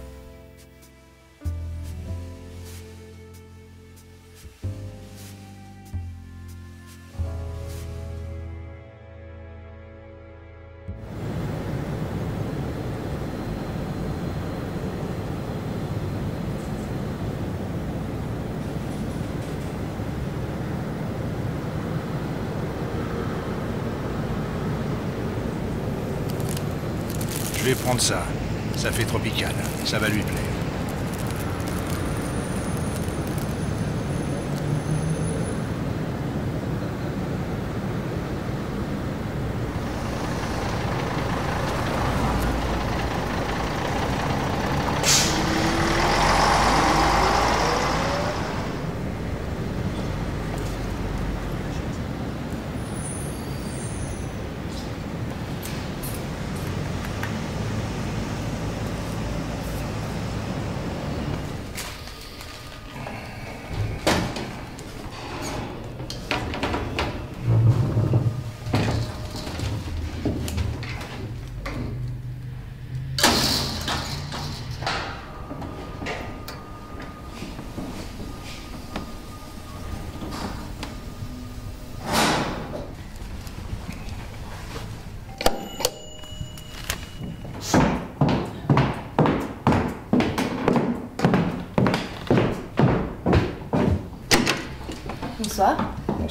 Je vais prendre ça. Ça fait tropical. Ça va lui plaire.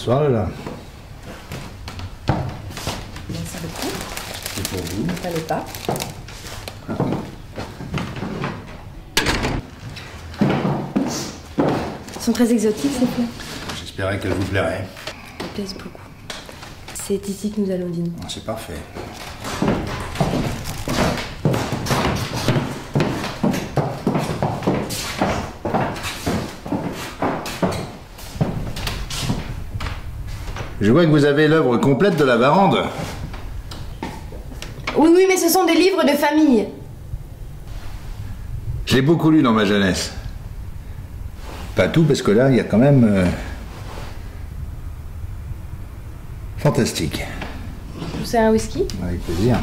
Bonsoir Lola. Merci beaucoup. C'est pour vous. Fallait pas. Ils sont très exotiques, ces fleurs. J'espérais qu'elle vous plairait. Ils me plaisent beaucoup. C'est ici que nous allons dîner. Ah, C'est parfait. Je vois que vous avez l'œuvre complète de la Varande. Oui, oui, mais ce sont des livres de famille. Je l'ai beaucoup lu dans ma jeunesse. Pas tout, parce que là, il y a quand même... euh, Fantastique. Vous un whisky? Avec plaisir.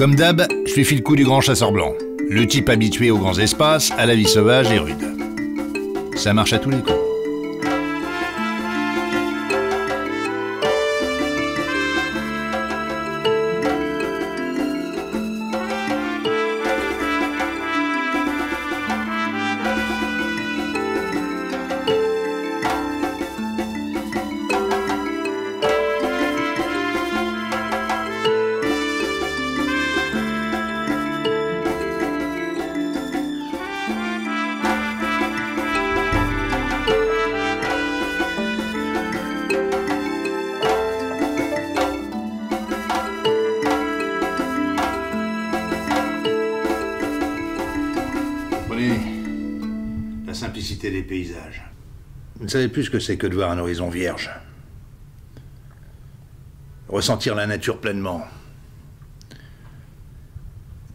Comme d'hab, je file le coup du grand chasseur blanc. Le type habitué aux grands espaces, à la vie sauvage et rude. Ça marche à tous les coups. Paysages. Vous ne savez plus ce que c'est que de voir un horizon vierge. Ressentir la nature pleinement.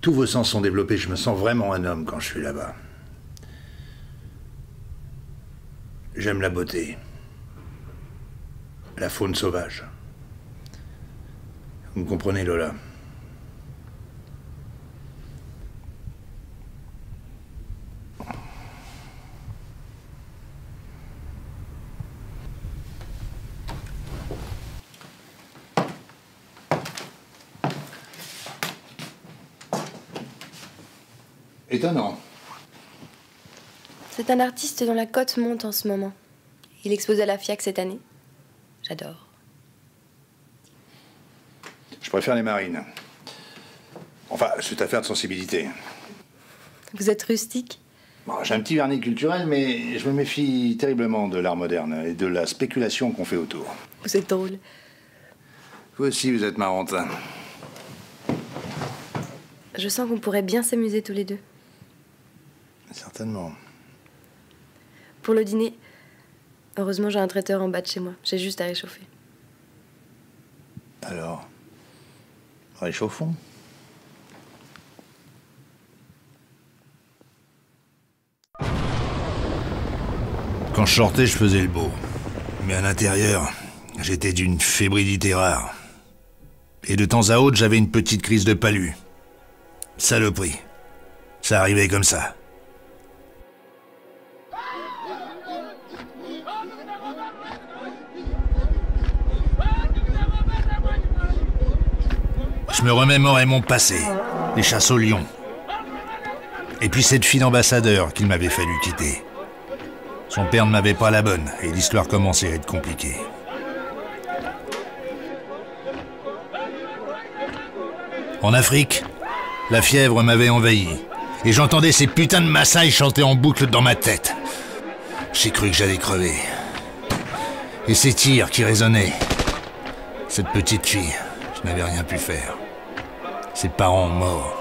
Tous vos sens sont développés, je me sens vraiment un homme quand je suis là-bas. J'aime la beauté. La faune sauvage. Vous comprenez, Lola? Étonnant. C'est un artiste dont la cote monte en ce moment. Il expose à la FIAC cette année. J'adore. Je préfère les marines. Enfin, c'est affaire de sensibilité. Vous êtes rustique? Bon, J'ai un petit vernis culturel, mais je me méfie terriblement de l'art moderne et de la spéculation qu'on fait autour. Vous êtes drôle. Vous aussi, vous êtes marrantin. Je sens qu'on pourrait bien s'amuser tous les deux. Certainement. Pour le dîner, heureusement j'ai un traiteur en bas de chez moi. J'ai juste à réchauffer. Alors Réchauffons. Quand je sortais, je faisais le beau. Mais à l'intérieur, j'étais d'une fébrilité rare. Et de temps à autre, j'avais une petite crise de palu. Saloperie. Ça arrivait comme ça. Me remémorais mon passé, les chasses au lion. Et puis cette fille d'ambassadeur qu'il m'avait fallu quitter. Son père ne m'avait pas la bonne et l'histoire commençait à être compliquée. En Afrique, la fièvre m'avait envahi et j'entendais ces putains de Maasai chanter en boucle dans ma tête. J'ai cru que j'allais crever. Et ces tirs qui résonnaient. Cette petite fille, je n'avais rien pu faire. Ses parents morts.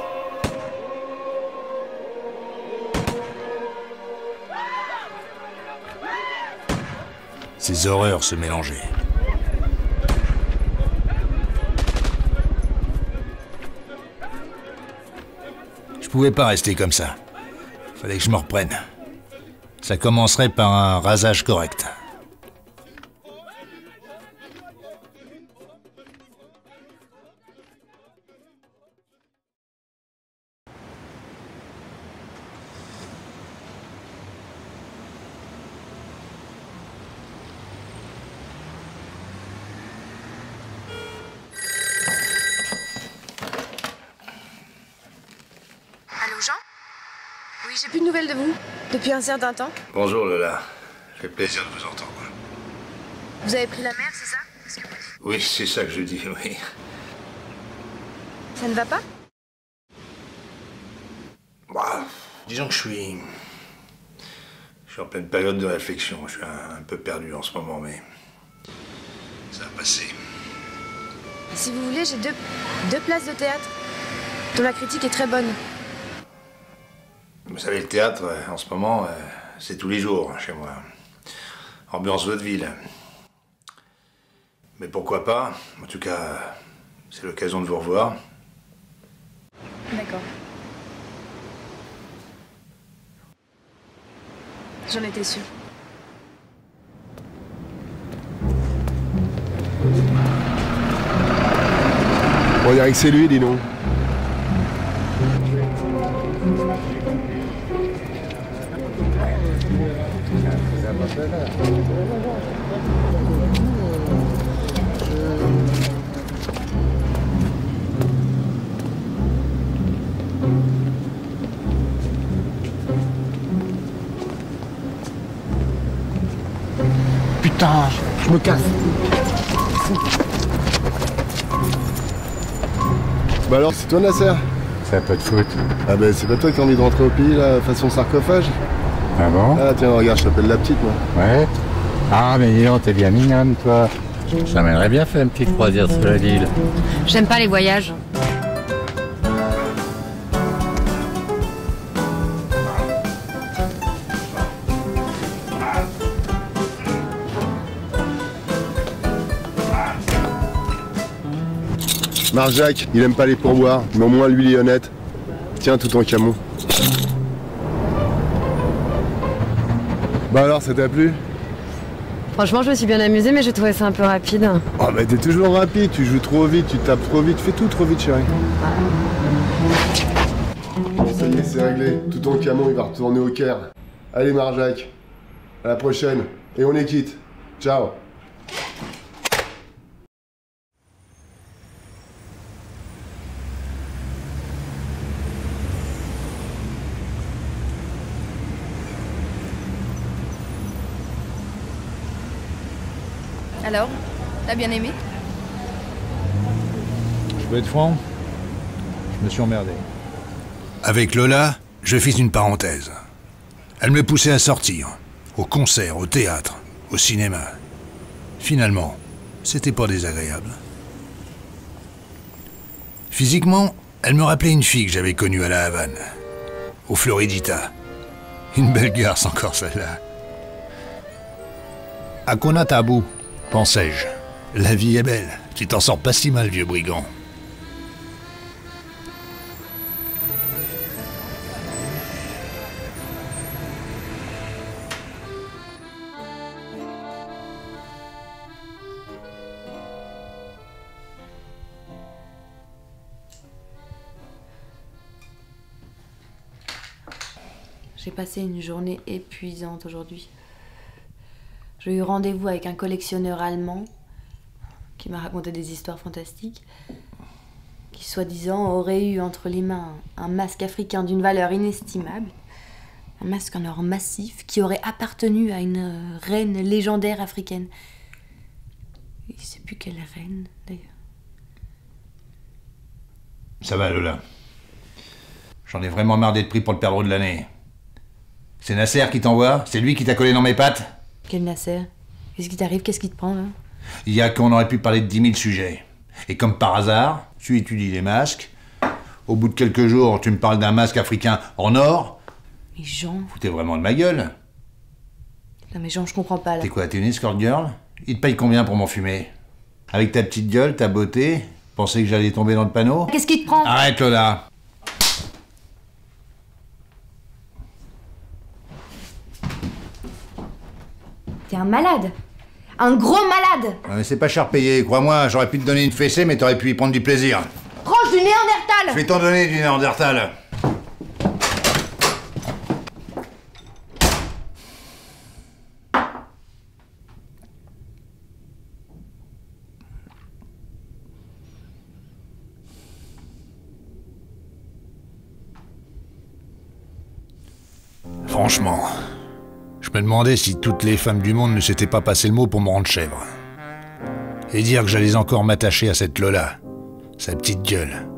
Ces horreurs se mélangeaient. Je pouvais pas rester comme ça. Fallait que je me reprenne. Ça commencerait par un rasage correct. Nouvelles de vous. Depuis un certain temps. Bonjour Lola. Fait plaisir de vous entendre. Vous avez pris la mer, c'est ça que- Oui, c'est ça que je dis, oui. Ça ne va pas Bah, disons que je suis. Je suis en pleine période de réflexion. Je suis un, un peu perdu en ce moment, mais. Ça va passer. Si vous voulez, j'ai deux, deux places de théâtre, dont la critique est très bonne. Vous savez, le théâtre, euh, en ce moment, euh, c'est tous les jours hein, chez moi. Ambiance vaudeville. Mais pourquoi pas? En tout cas, c'est l'occasion de vous revoir. D'accord. J'en étais sûre. On dirait que c'est lui, dis donc. Putain, je me casse. Bah alors, c'est toi Nasser Ça peut te foutre. Ah bah c'est pas toi qui as envie de rentrer au pays là, façon sarcophage Ah bon Ah tiens, regarde, je t'appelle la petite moi. Ouais. Ah, mais dis donc, t'es bien mignonne, toi. Ça m'aimerait bien faire une petite croisière sur l'île. J'aime pas les voyages. Marjac, il aime pas les pourboires, mais au moins lui il est honnête. Tiens, tout en camon. Bah alors, ça t'a plu? Franchement, je me suis bien amusée, mais j'ai trouvé ça un peu rapide. Oh bah t'es toujours rapide, tu joues trop vite, tu tapes trop vite, fais tout trop vite chérie. Bon ça y est, c'est réglé. Tout en camon, il va retourner au Caire. Allez Marjac, à la prochaine. Et on est quitte. Ciao. Alors, t'as bien aimé Je peux être franc Je me suis emmerdé. Avec Lola, je fis une parenthèse. Elle me poussait à sortir. Au concert, au théâtre, au cinéma. Finalement, c'était pas désagréable. Physiquement, elle me rappelait une fille que j'avais connue à la Havane. Au Floridita. Une belle garce encore celle-là. Akona Tabu, pensais-je. La vie est belle. Tu t'en sors pas si mal, vieux brigand. J'ai passé une journée épuisante aujourd'hui. J'ai eu rendez-vous avec un collectionneur allemand qui m'a raconté des histoires fantastiques, qui soi-disant aurait eu entre les mains un masque africain d'une valeur inestimable, un masque en or massif qui aurait appartenu à une reine légendaire africaine. Je sais plus quelle reine d'ailleurs. Ça va, Lola. J'en ai vraiment marre d'être pris pour le perdreau de l'année. C'est Nasser qui t'envoie? C'est lui qui t'a collé dans mes pattes? Quel Nasser? Qu'est-ce qui t'arrive? Qu'est-ce qui te prend là? Il y a qu'on aurait pu parler de dix mille sujets. Et comme par hasard, tu étudies les masques. Au bout de quelques jours, tu me parles d'un masque africain en or. Mais Jean. Foutez vraiment de ma gueule. Non mais Jean, je comprends pas là. T'es quoi, t'es une escort girl? Il te paye combien pour m'en fumer? Avec ta petite gueule, ta beauté, pensais que j'allais tomber dans le panneau? Qu'est-ce qui te prend? Arrête, Lola T'es un malade Un gros malade Ouais, mais c'est pas cher payé, crois-moi. J'aurais pu te donner une fessée, mais t'aurais pu y prendre du plaisir. Proche du Néandertal Je vais t'en donner du Néandertal. Franchement, je me demandais si toutes les femmes du monde ne s'étaient pas passé le mot pour me rendre chèvre. Et dire que j'allais encore m'attacher à cette Lola, sa petite gueule,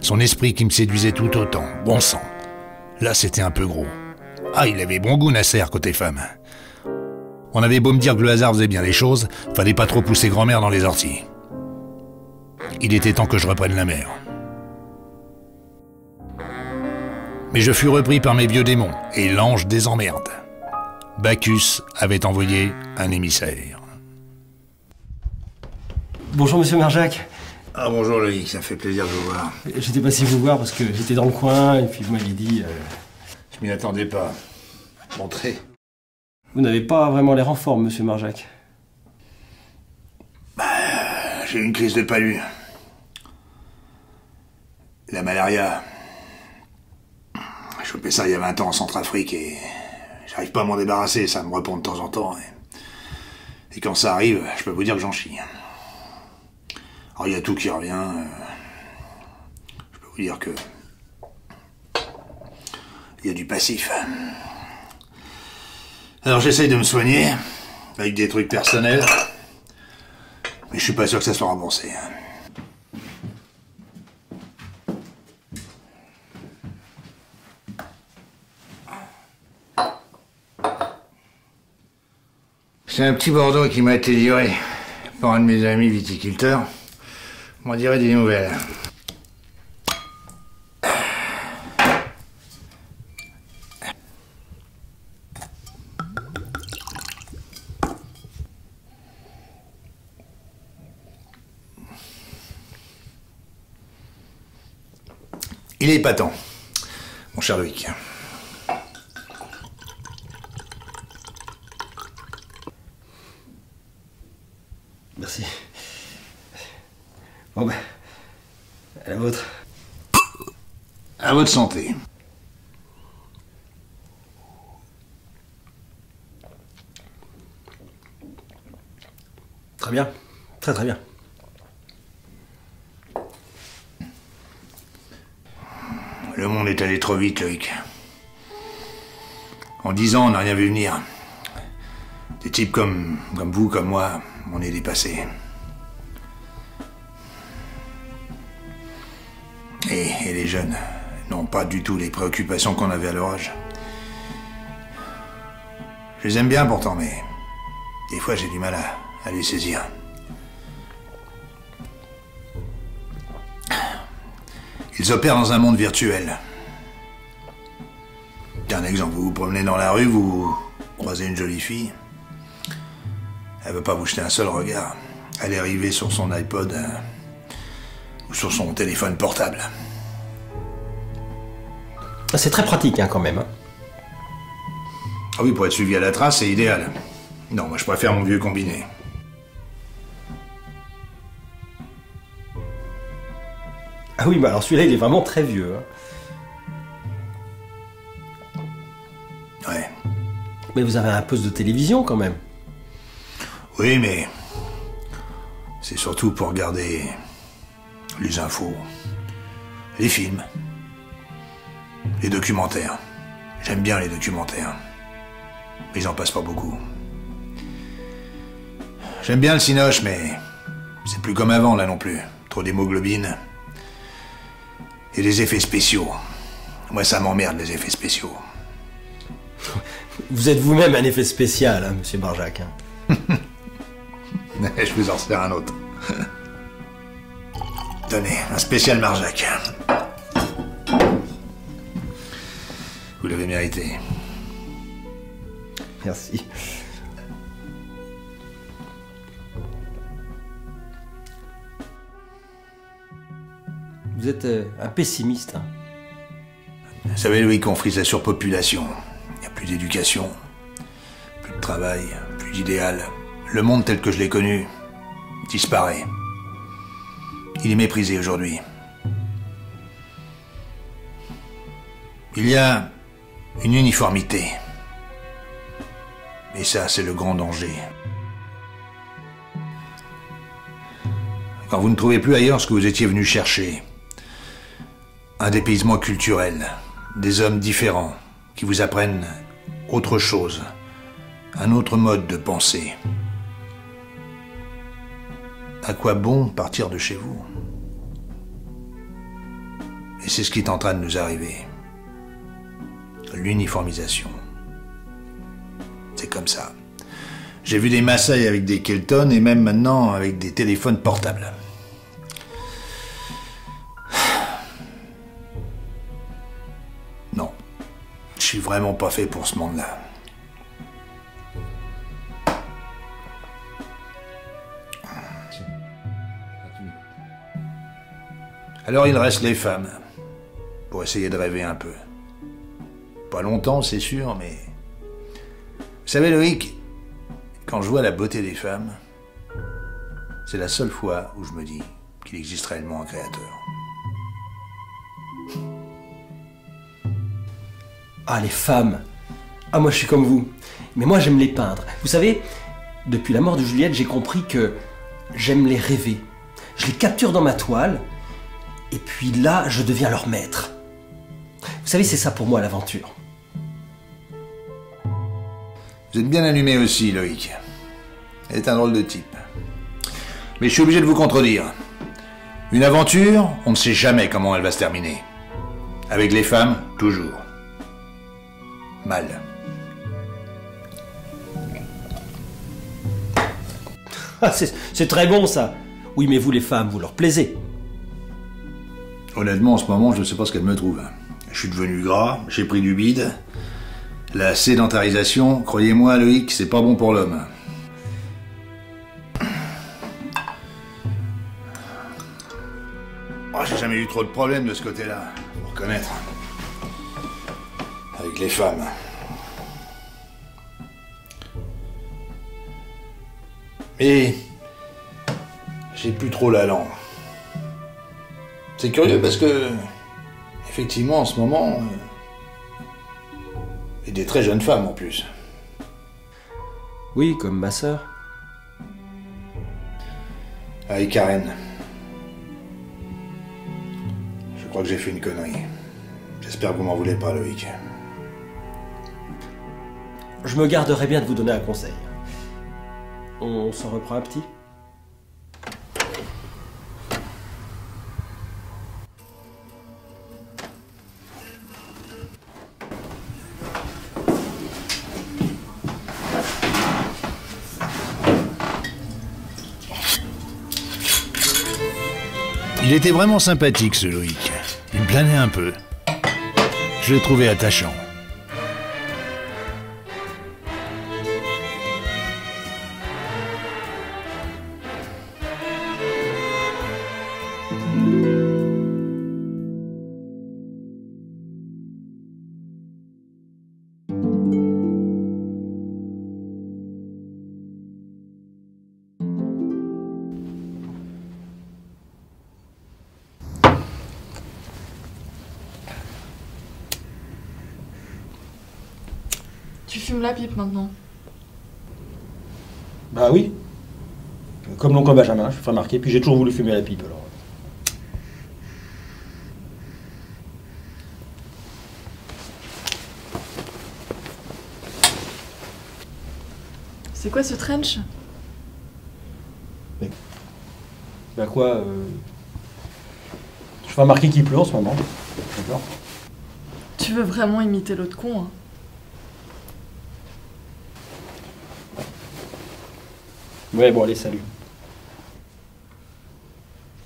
son esprit qui me séduisait tout autant, bon sang. Là, c'était un peu gros. Ah, il avait bon goût, Nasser, côté femme. On avait beau me dire que le hasard faisait bien les choses, fallait pas trop pousser grand-mère dans les orties. Il était temps que je reprenne la mer. Mais je fus repris par mes vieux démons et l'ange des emmerdes. Bacchus avait envoyé un émissaire. Bonjour Monsieur Marjac. Ah bonjour Loïc, ça fait plaisir de vous voir. J'étais passé vous voir parce que j'étais dans le coin et puis vous m'aviez dit. euh, Je m'y attendais pas. Montrez. Vous n'avez pas vraiment l'air en forme, Monsieur Marjac. J'ai eu une crise de palu. La malaria. J'ai chopé ça il y a 20 ans en Centrafrique et j'arrive pas à m'en débarrasser, ça me répond de temps en temps. Et, et quand ça arrive, je peux vous dire que j'en chie. Alors il y a tout qui revient. euh, Je peux vous dire que. Il y a du passif. Alors j'essaye de me soigner avec des trucs personnels. Mais je suis pas sûr que ça soit remboursé. C'est un petit Bordeaux qui m'a été livré par un de mes amis viticulteurs. On dirait des nouvelles. Il est épatant, mon cher Loïc. Merci. Bon ben, à la vôtre. À votre santé. Très bien. Très très bien. Le monde est allé trop vite, Loïc. En dix ans, on n'a rien vu venir. Des types comme, comme vous, comme moi, on est dépassés. Et, les jeunes n'ont pas du tout les préoccupations qu'on avait à leur âge. Je les aime bien pourtant, mais des fois j'ai du mal à, à les saisir. Ils opèrent dans un monde virtuel. Un exemple, vous vous promenez dans la rue, vous croisez une jolie fille. Elle veut pas vous jeter un seul regard. Elle est arrivée sur son iPod euh, ou sur son téléphone portable. C'est très pratique hein, quand même. hein. Ah oui, pour être suivi à la trace, c'est idéal. Non, moi je préfère mon vieux combiné. Ah oui, bah alors celui-là, il est vraiment très vieux. hein. Ouais. Mais vous avez un poste de télévision quand même. Oui, mais c'est surtout pour regarder les infos, les films, les documentaires. J'aime bien les documentaires. Mais ils en passent pas beaucoup. J'aime bien le cinoche, mais c'est plus comme avant là non plus. Trop d'hémoglobine. Et des effets spéciaux. Moi, ça m'emmerde les effets spéciaux. Vous êtes vous-même un effet spécial, hein, monsieur Barjac. hein. Je vous en sers un autre. Tenez, un spécial Marjac. Vous l'avez mérité. Merci. Vous êtes euh, un pessimiste. hein. Vous savez, Louis, qu'on frise la surpopulation. Il n'y a plus d'éducation, plus de travail, plus d'idéal. Le monde tel que je l'ai connu disparaît. Il est méprisé aujourd'hui. Il y a une uniformité. Et ça, c'est le grand danger. Quand vous ne trouvez plus ailleurs ce que vous étiez venu chercher, un dépaysement culturel, des hommes différents qui vous apprennent autre chose, un autre mode de pensée. À quoi bon partir de chez vous? Et c'est ce qui est en train de nous arriver. L'uniformisation. C'est comme ça. J'ai vu des Maasai avec des Kelton et même maintenant avec des téléphones portables. Non. Je suis vraiment pas fait pour ce monde-là. Alors il reste les femmes. Pour essayer de rêver un peu. Pas longtemps, c'est sûr, mais. Vous savez, Loïc, quand je vois la beauté des femmes, c'est la seule fois où je me dis qu'il existe réellement un créateur. Ah, les femmes. Ah, moi je suis comme vous. Mais moi j'aime les peindre. Vous savez, depuis la mort de Juliette, j'ai compris que j'aime les rêver. Je les capture dans ma toile, et puis là, je deviens leur maître. Vous savez, c'est ça pour moi l'aventure. Vous êtes bien allumé aussi, Loïc. Elle est un drôle de type. Mais je suis obligé de vous contredire. Une aventure, on ne sait jamais comment elle va se terminer. Avec les femmes, toujours. Mal. Ah, c'est c'est très bon ça. Oui, mais vous les femmes, vous leur plaisez. Honnêtement, en ce moment, je ne sais pas ce qu'elle me trouve. Je suis devenu gras, j'ai pris du bide. La sédentarisation, croyez-moi, Loïc, c'est pas bon pour l'homme. Oh, j'ai jamais eu trop de problèmes de ce côté-là, faut reconnaître. Avec les femmes. Mais j'ai plus trop la langue. C'est curieux parce que, effectivement, en ce moment, euh, et des très jeunes femmes en plus. Oui, comme ma sœur. Ah, et Karen. Je crois que j'ai fait une connerie. J'espère que vous m'en voulez pas, Loïc. Je me garderai bien de vous donner un conseil. On s'en reprend un petit? Il était vraiment sympathique, ce Loïc. Il planait un peu. Je l'ai trouvé attachant. Maintenant. Bah oui. Comme l'oncle Benjamin, je fais remarquer. Puis j'ai toujours voulu fumer la pipe alors. C'est quoi ce trench? Bah quoi euh... Je fais remarquer qu'il pleut en ce moment. D'accord Tu veux vraiment imiter l'autre con, hein? Ouais, bon, allez, salut.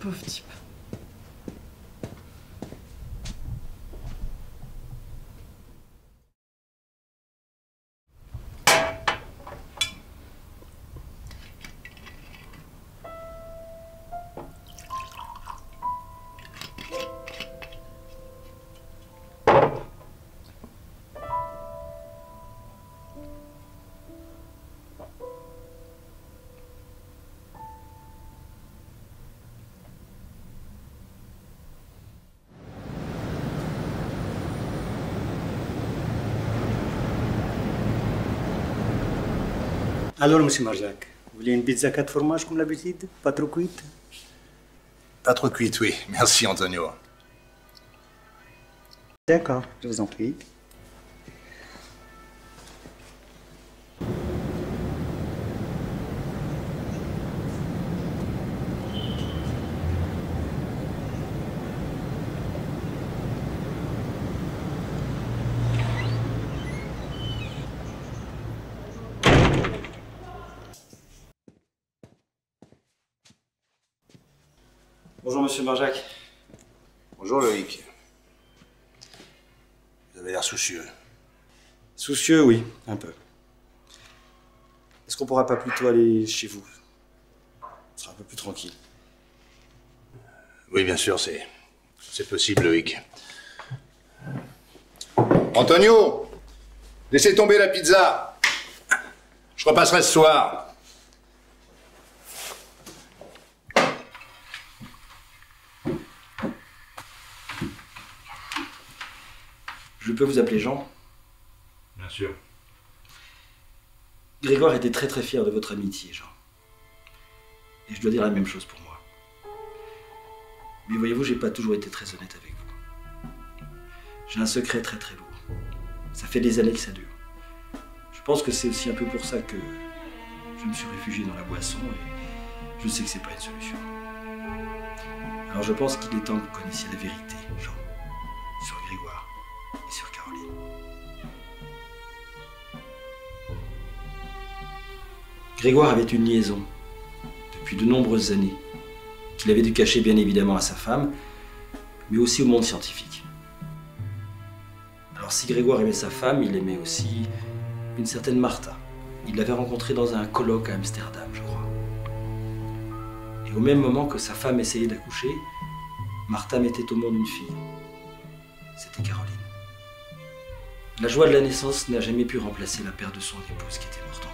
Pauvre type. Alors, monsieur Marjac, vous voulez une pizza 4 fromages comme l'habitude Pas trop cuite Pas trop cuite, oui. Merci, Antonio. D'accord, je vous en prie. Monsieur Marjac. Bonjour, Loïc. Vous avez l'air soucieux. Soucieux, oui, un peu. Est-ce qu'on pourra pas plutôt aller chez vous? On sera un peu plus tranquille. Oui, bien sûr, c'est. C'est possible, Loïc. Antonio Laissez tomber la pizza Je repasserai ce soir. Peux vous appeler Jean Bien sûr. Grégoire était très très fier de votre amitié, Jean. Et je dois dire la même chose pour moi. Mais voyez-vous, j'ai pas toujours été très honnête avec vous. J'ai un secret très très lourd. Ça fait des années que ça dure. Je pense que c'est aussi un peu pour ça que je me suis réfugié dans la boisson et je sais que c'est pas une solution. Alors je pense qu'il est temps que vous connaissiez la vérité, Jean, sur Grégoire Grégoire avait une liaison depuis de nombreuses années, qu'il avait dû cacher bien évidemment à sa femme, mais aussi au monde scientifique. Alors si Grégoire aimait sa femme, il aimait aussi une certaine Martha. Il l'avait rencontrée dans un colloque à Amsterdam, je crois. Et au même moment que sa femme essayait d'accoucher, Martha mettait au monde une fille. C'était Caroline. La joie de la naissance n'a jamais pu remplacer la perte de son épouse qui était morte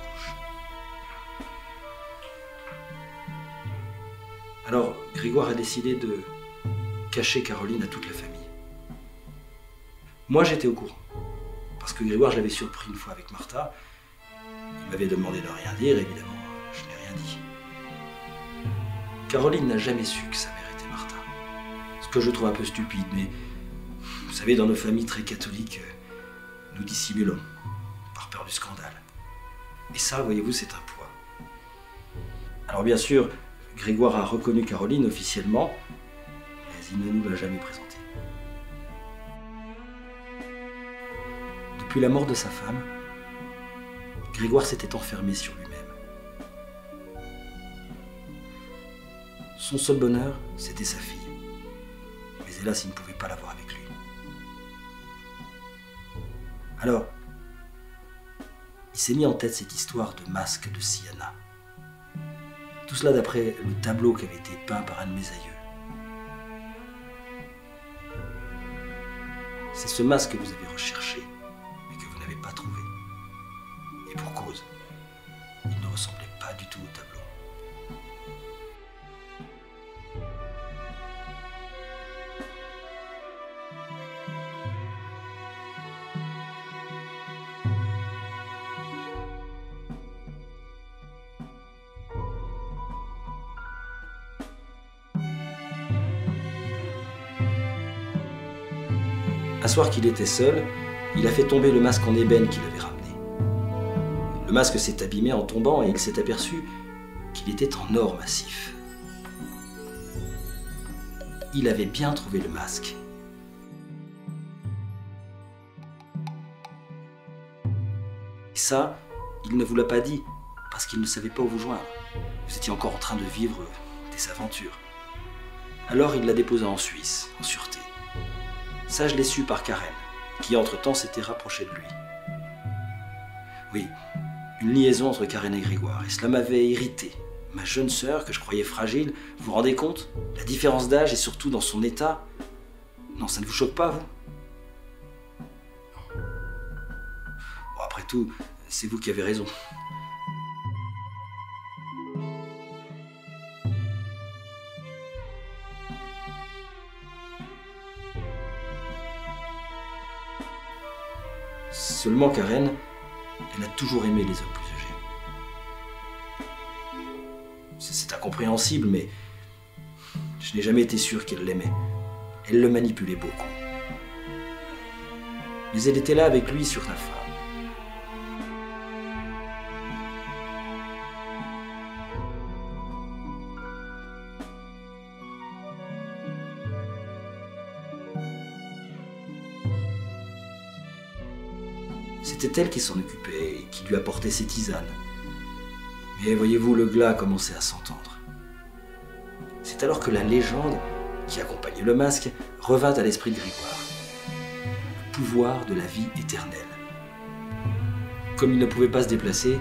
Alors, Grégoire a décidé de cacher Caroline à toute la famille. Moi, j'étais au courant. Parce que Grégoire, je l'avais surpris une fois avec Martha. Il m'avait demandé de rien dire, évidemment, je n'ai rien dit. Caroline n'a jamais su que sa mère était Martha. Ce que je trouve un peu stupide, mais vous savez, dans nos familles très catholiques, euh, nous dissimulons, par peur du scandale. Et ça, voyez-vous, c'est un poids. Alors bien sûr, Grégoire a reconnu Caroline officiellement, mais il ne nous l'a jamais présentée. Depuis la mort de sa femme, Grégoire s'était enfermé sur lui-même. Son seul bonheur, c'était sa fille. Mais hélas, il ne pouvait pas l'avoir avec lui. Alors, il s'est mis en tête cette histoire de masque de Siana. Tout cela d'après le tableau qui avait été peint par un de mes aïeux. C'est ce masque que vous avez recherché, mais que vous n'avez pas trouvé. Et pour cause, il ne ressemblait pas du tout au tableau. Un soir qu'il était seul, il a fait tomber le masque en ébène qu'il avait ramené. Le masque s'est abîmé en tombant et il s'est aperçu qu'il était en or massif. Il avait bien trouvé le masque. Et ça, il ne vous l'a pas dit parce qu'il ne savait pas où vous joindre. Vous étiez encore en train de vivre des aventures. Alors il l'a déposé en Suisse, en sûreté. Ça, je l'ai su par Karen, qui entre-temps s'était rapprochée de lui. Oui, une liaison entre Karen et Grégoire, et cela m'avait irrité. Ma jeune sœur, que je croyais fragile, vous vous rendez compte? La différence d'âge et surtout dans son état? Non, ça ne vous choque pas, vous? Bon, après tout, c'est vous qui avez raison. Seulement Karen, elle a toujours aimé les hommes plus âgés. C'est incompréhensible, mais je n'ai jamais été sûr qu'elle l'aimait. Elle le manipulait beaucoup. Mais elle était là avec lui sur sa femme. C'était elle qui s'en occupait et qui lui apportait ses tisanes. Mais voyez-vous, le glas commençait à s'entendre. C'est alors que la légende qui accompagnait le masque revint à l'esprit de Grégoire. Le pouvoir de la vie éternelle. Comme il ne pouvait pas se déplacer,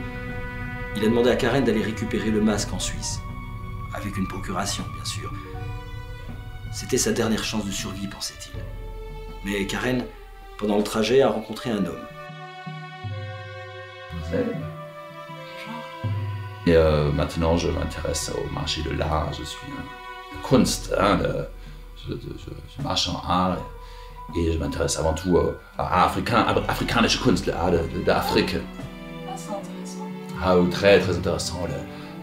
il a demandé à Karen d'aller récupérer le masque en Suisse. Avec une procuration, bien sûr. C'était sa dernière chance de survie, pensait-il. Mais Karen, pendant le trajet, a rencontré un homme. Et euh, maintenant, je m'intéresse au marché de l'art. Je suis un kunst, hein, le- je, je- je marche art et je m'intéresse avant tout euh, à africain, Kunst, l'art de- de- d'Afrique. Ah, c'est intéressant. Ah, très très intéressant,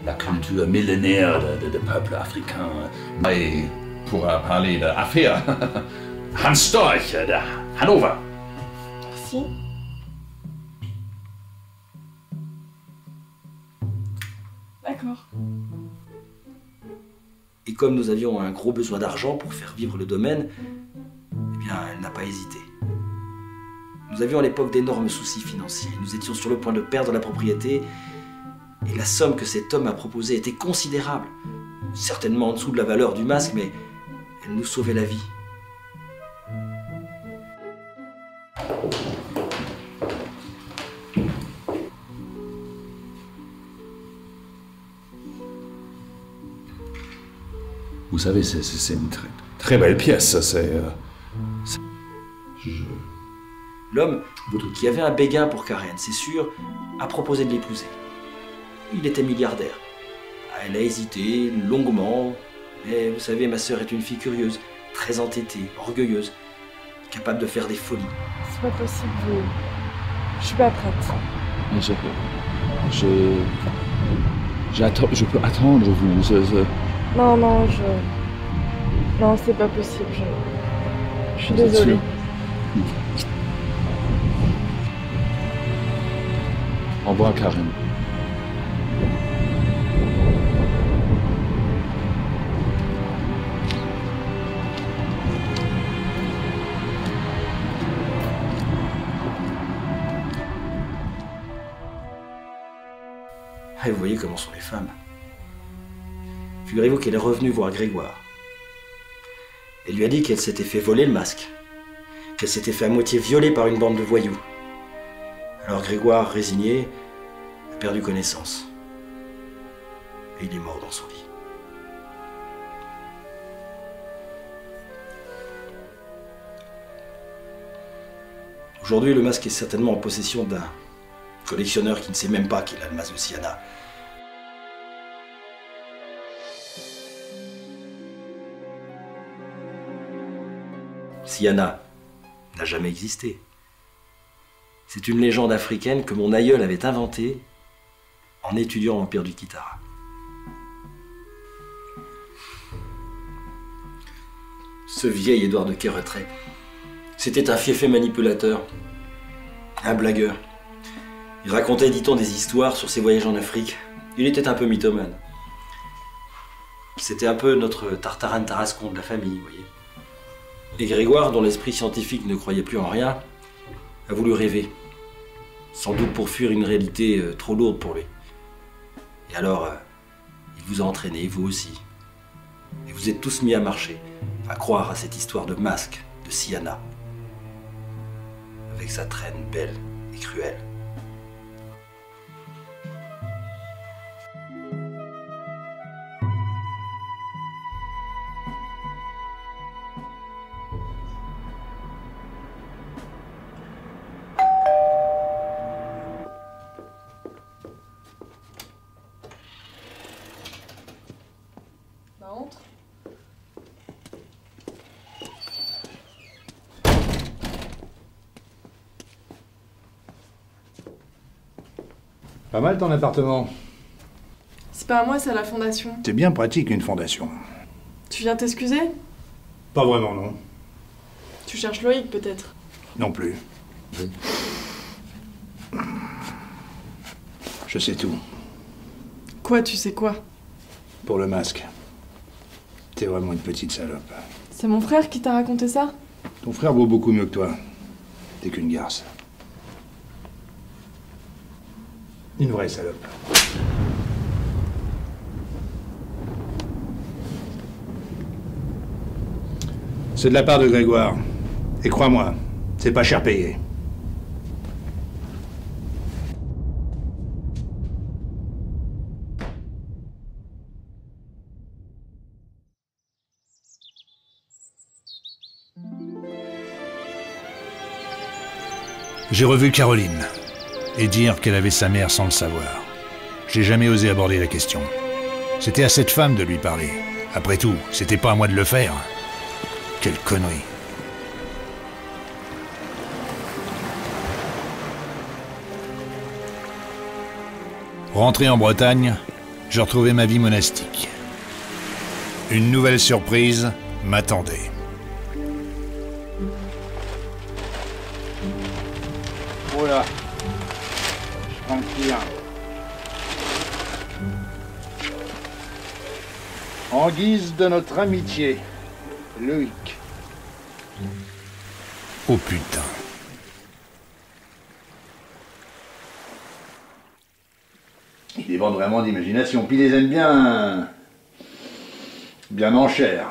la culture millénaire de, de, de peuples africains. Et pour euh, parler d'affaires, Hans Storch de Hannover. Merci. Comme nous avions un gros besoin d'argent pour faire vivre le domaine, eh bien, elle n'a pas hésité. Nous avions à l'époque d'énormes soucis financiers. Nous étions sur le point de perdre la propriété. Et la somme que cet homme a proposée était considérable. Certainement en dessous de la valeur du masque, mais elle nous sauvait la vie. Vous savez, c'est- une très, très belle pièce, ça, c'est. euh, L'homme qui avait un béguin pour Karen, c'est sûr, a proposé de l'épouser. Il était milliardaire. Elle a hésité longuement, mais vous savez, ma sœur est une fille curieuse, très entêtée, orgueilleuse, capable de faire des folies. C'est pas possible, je... Je suis pas prête. Mais je. J'ai. J'attends. Je peux attendre, vous. je- je- Non, non, je... Non, c'est pas possible, je... Je suis désolée. Au revoir, Karen. Et vous voyez comment sont les femmes. Figurez-vous qu'elle est revenue voir Grégoire. Elle lui a dit qu'elle s'était fait voler le masque, qu'elle s'était fait à moitié violer par une bande de voyous. Alors Grégoire, résigné, a perdu connaissance. Et il est mort dans son lit. Aujourd'hui, le masque est certainement en possession d'un collectionneur qui ne sait même pas qu'il a le masque de Siana. Siana n'a jamais existé. C'est une légende africaine que mon aïeul avait inventée en étudiant l'Empire du Kitara. Ce vieil Édouard de Quai-Retrait, c'était un fiefé manipulateur, un blagueur. Il racontait, dit-on, des histoires sur ses voyages en Afrique. Il était un peu mythomane. C'était un peu notre Tartarin Tarascon de la famille, vous voyez. Et Grégoire, dont l'esprit scientifique ne croyait plus en rien, a voulu rêver. Sans doute pour fuir une réalité euh, trop lourde pour lui. Et alors, euh, il vous a entraîné, vous aussi. Et vous êtes tous mis à marcher, à croire à cette histoire de masque de Siana. Avec sa traîne belle et cruelle. Mal ton appartement? C'est pas à moi, c'est à la fondation. C'est bien pratique une fondation. Tu viens t'excuser? Pas vraiment, non. Tu cherches Loïc, peut-être? Non plus. Je sais tout. Quoi, tu sais quoi? Pour le masque. T'es vraiment une petite salope. C'est mon frère qui t'a raconté ça? Ton frère vaut beaucoup mieux que toi. T'es qu'une garce. Une vraie salope. C'est de la part de Grégoire. Et crois-moi, c'est pas cher payé. J'ai revu Caroline et dire qu'elle avait sa mère sans le savoir. J'ai jamais osé aborder la question. C'était à cette femme de lui parler. Après tout, c'était pas à moi de le faire. Quelle connerie. Rentré en Bretagne, je retrouvais ma vie monastique. Une nouvelle surprise m'attendait. Guise de notre amitié, Loïc. Oh putain. Ils dépendent vraiment d'imagination. Puis ils les aiment bien. bien en chair.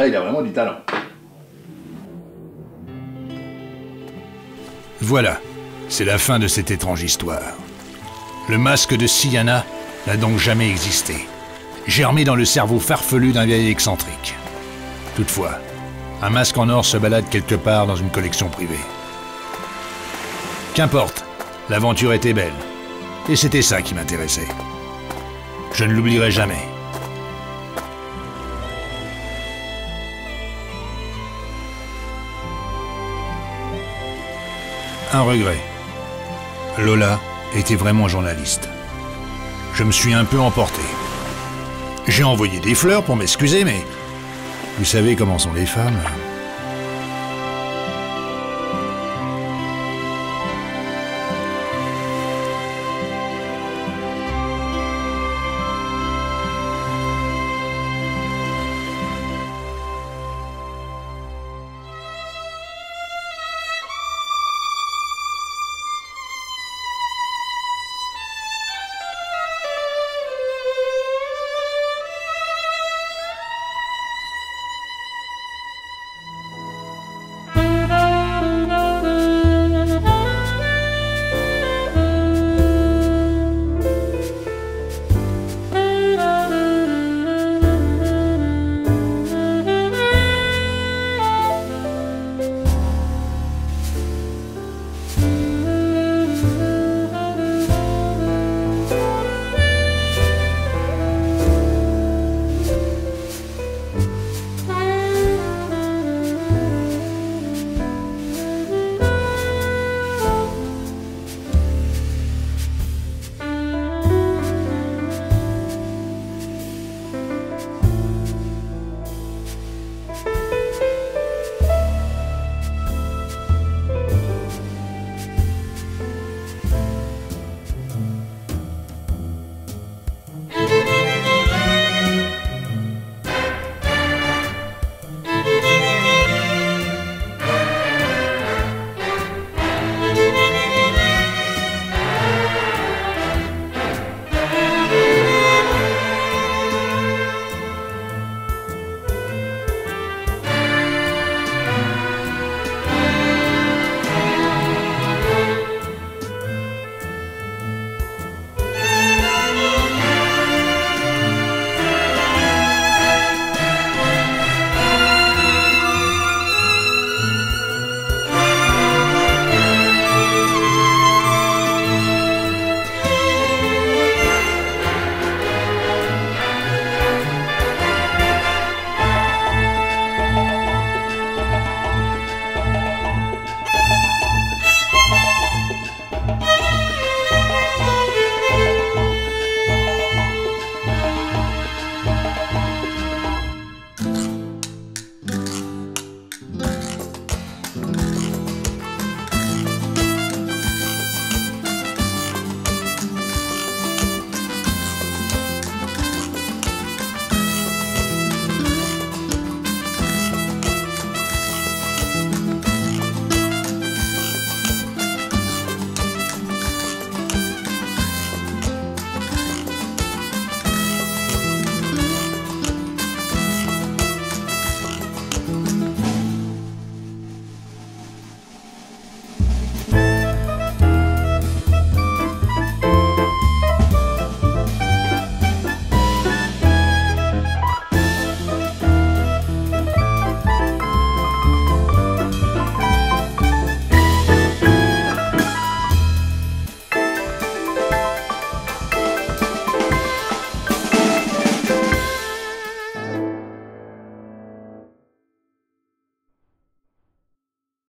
Ah, il a vraiment du talent. Voilà, c'est la fin de cette étrange histoire. Le masque de Siana n'a donc jamais existé, germé dans le cerveau farfelu d'un vieil excentrique. Toutefois, un masque en or se balade quelque part dans une collection privée. Qu'importe, l'aventure était belle, et c'était ça qui m'intéressait. Je ne l'oublierai jamais. Un regret. Lola était vraiment journaliste. Je me suis un peu emporté. J'ai envoyé des fleurs pour m'excuser, mais vous savez comment sont les femmes.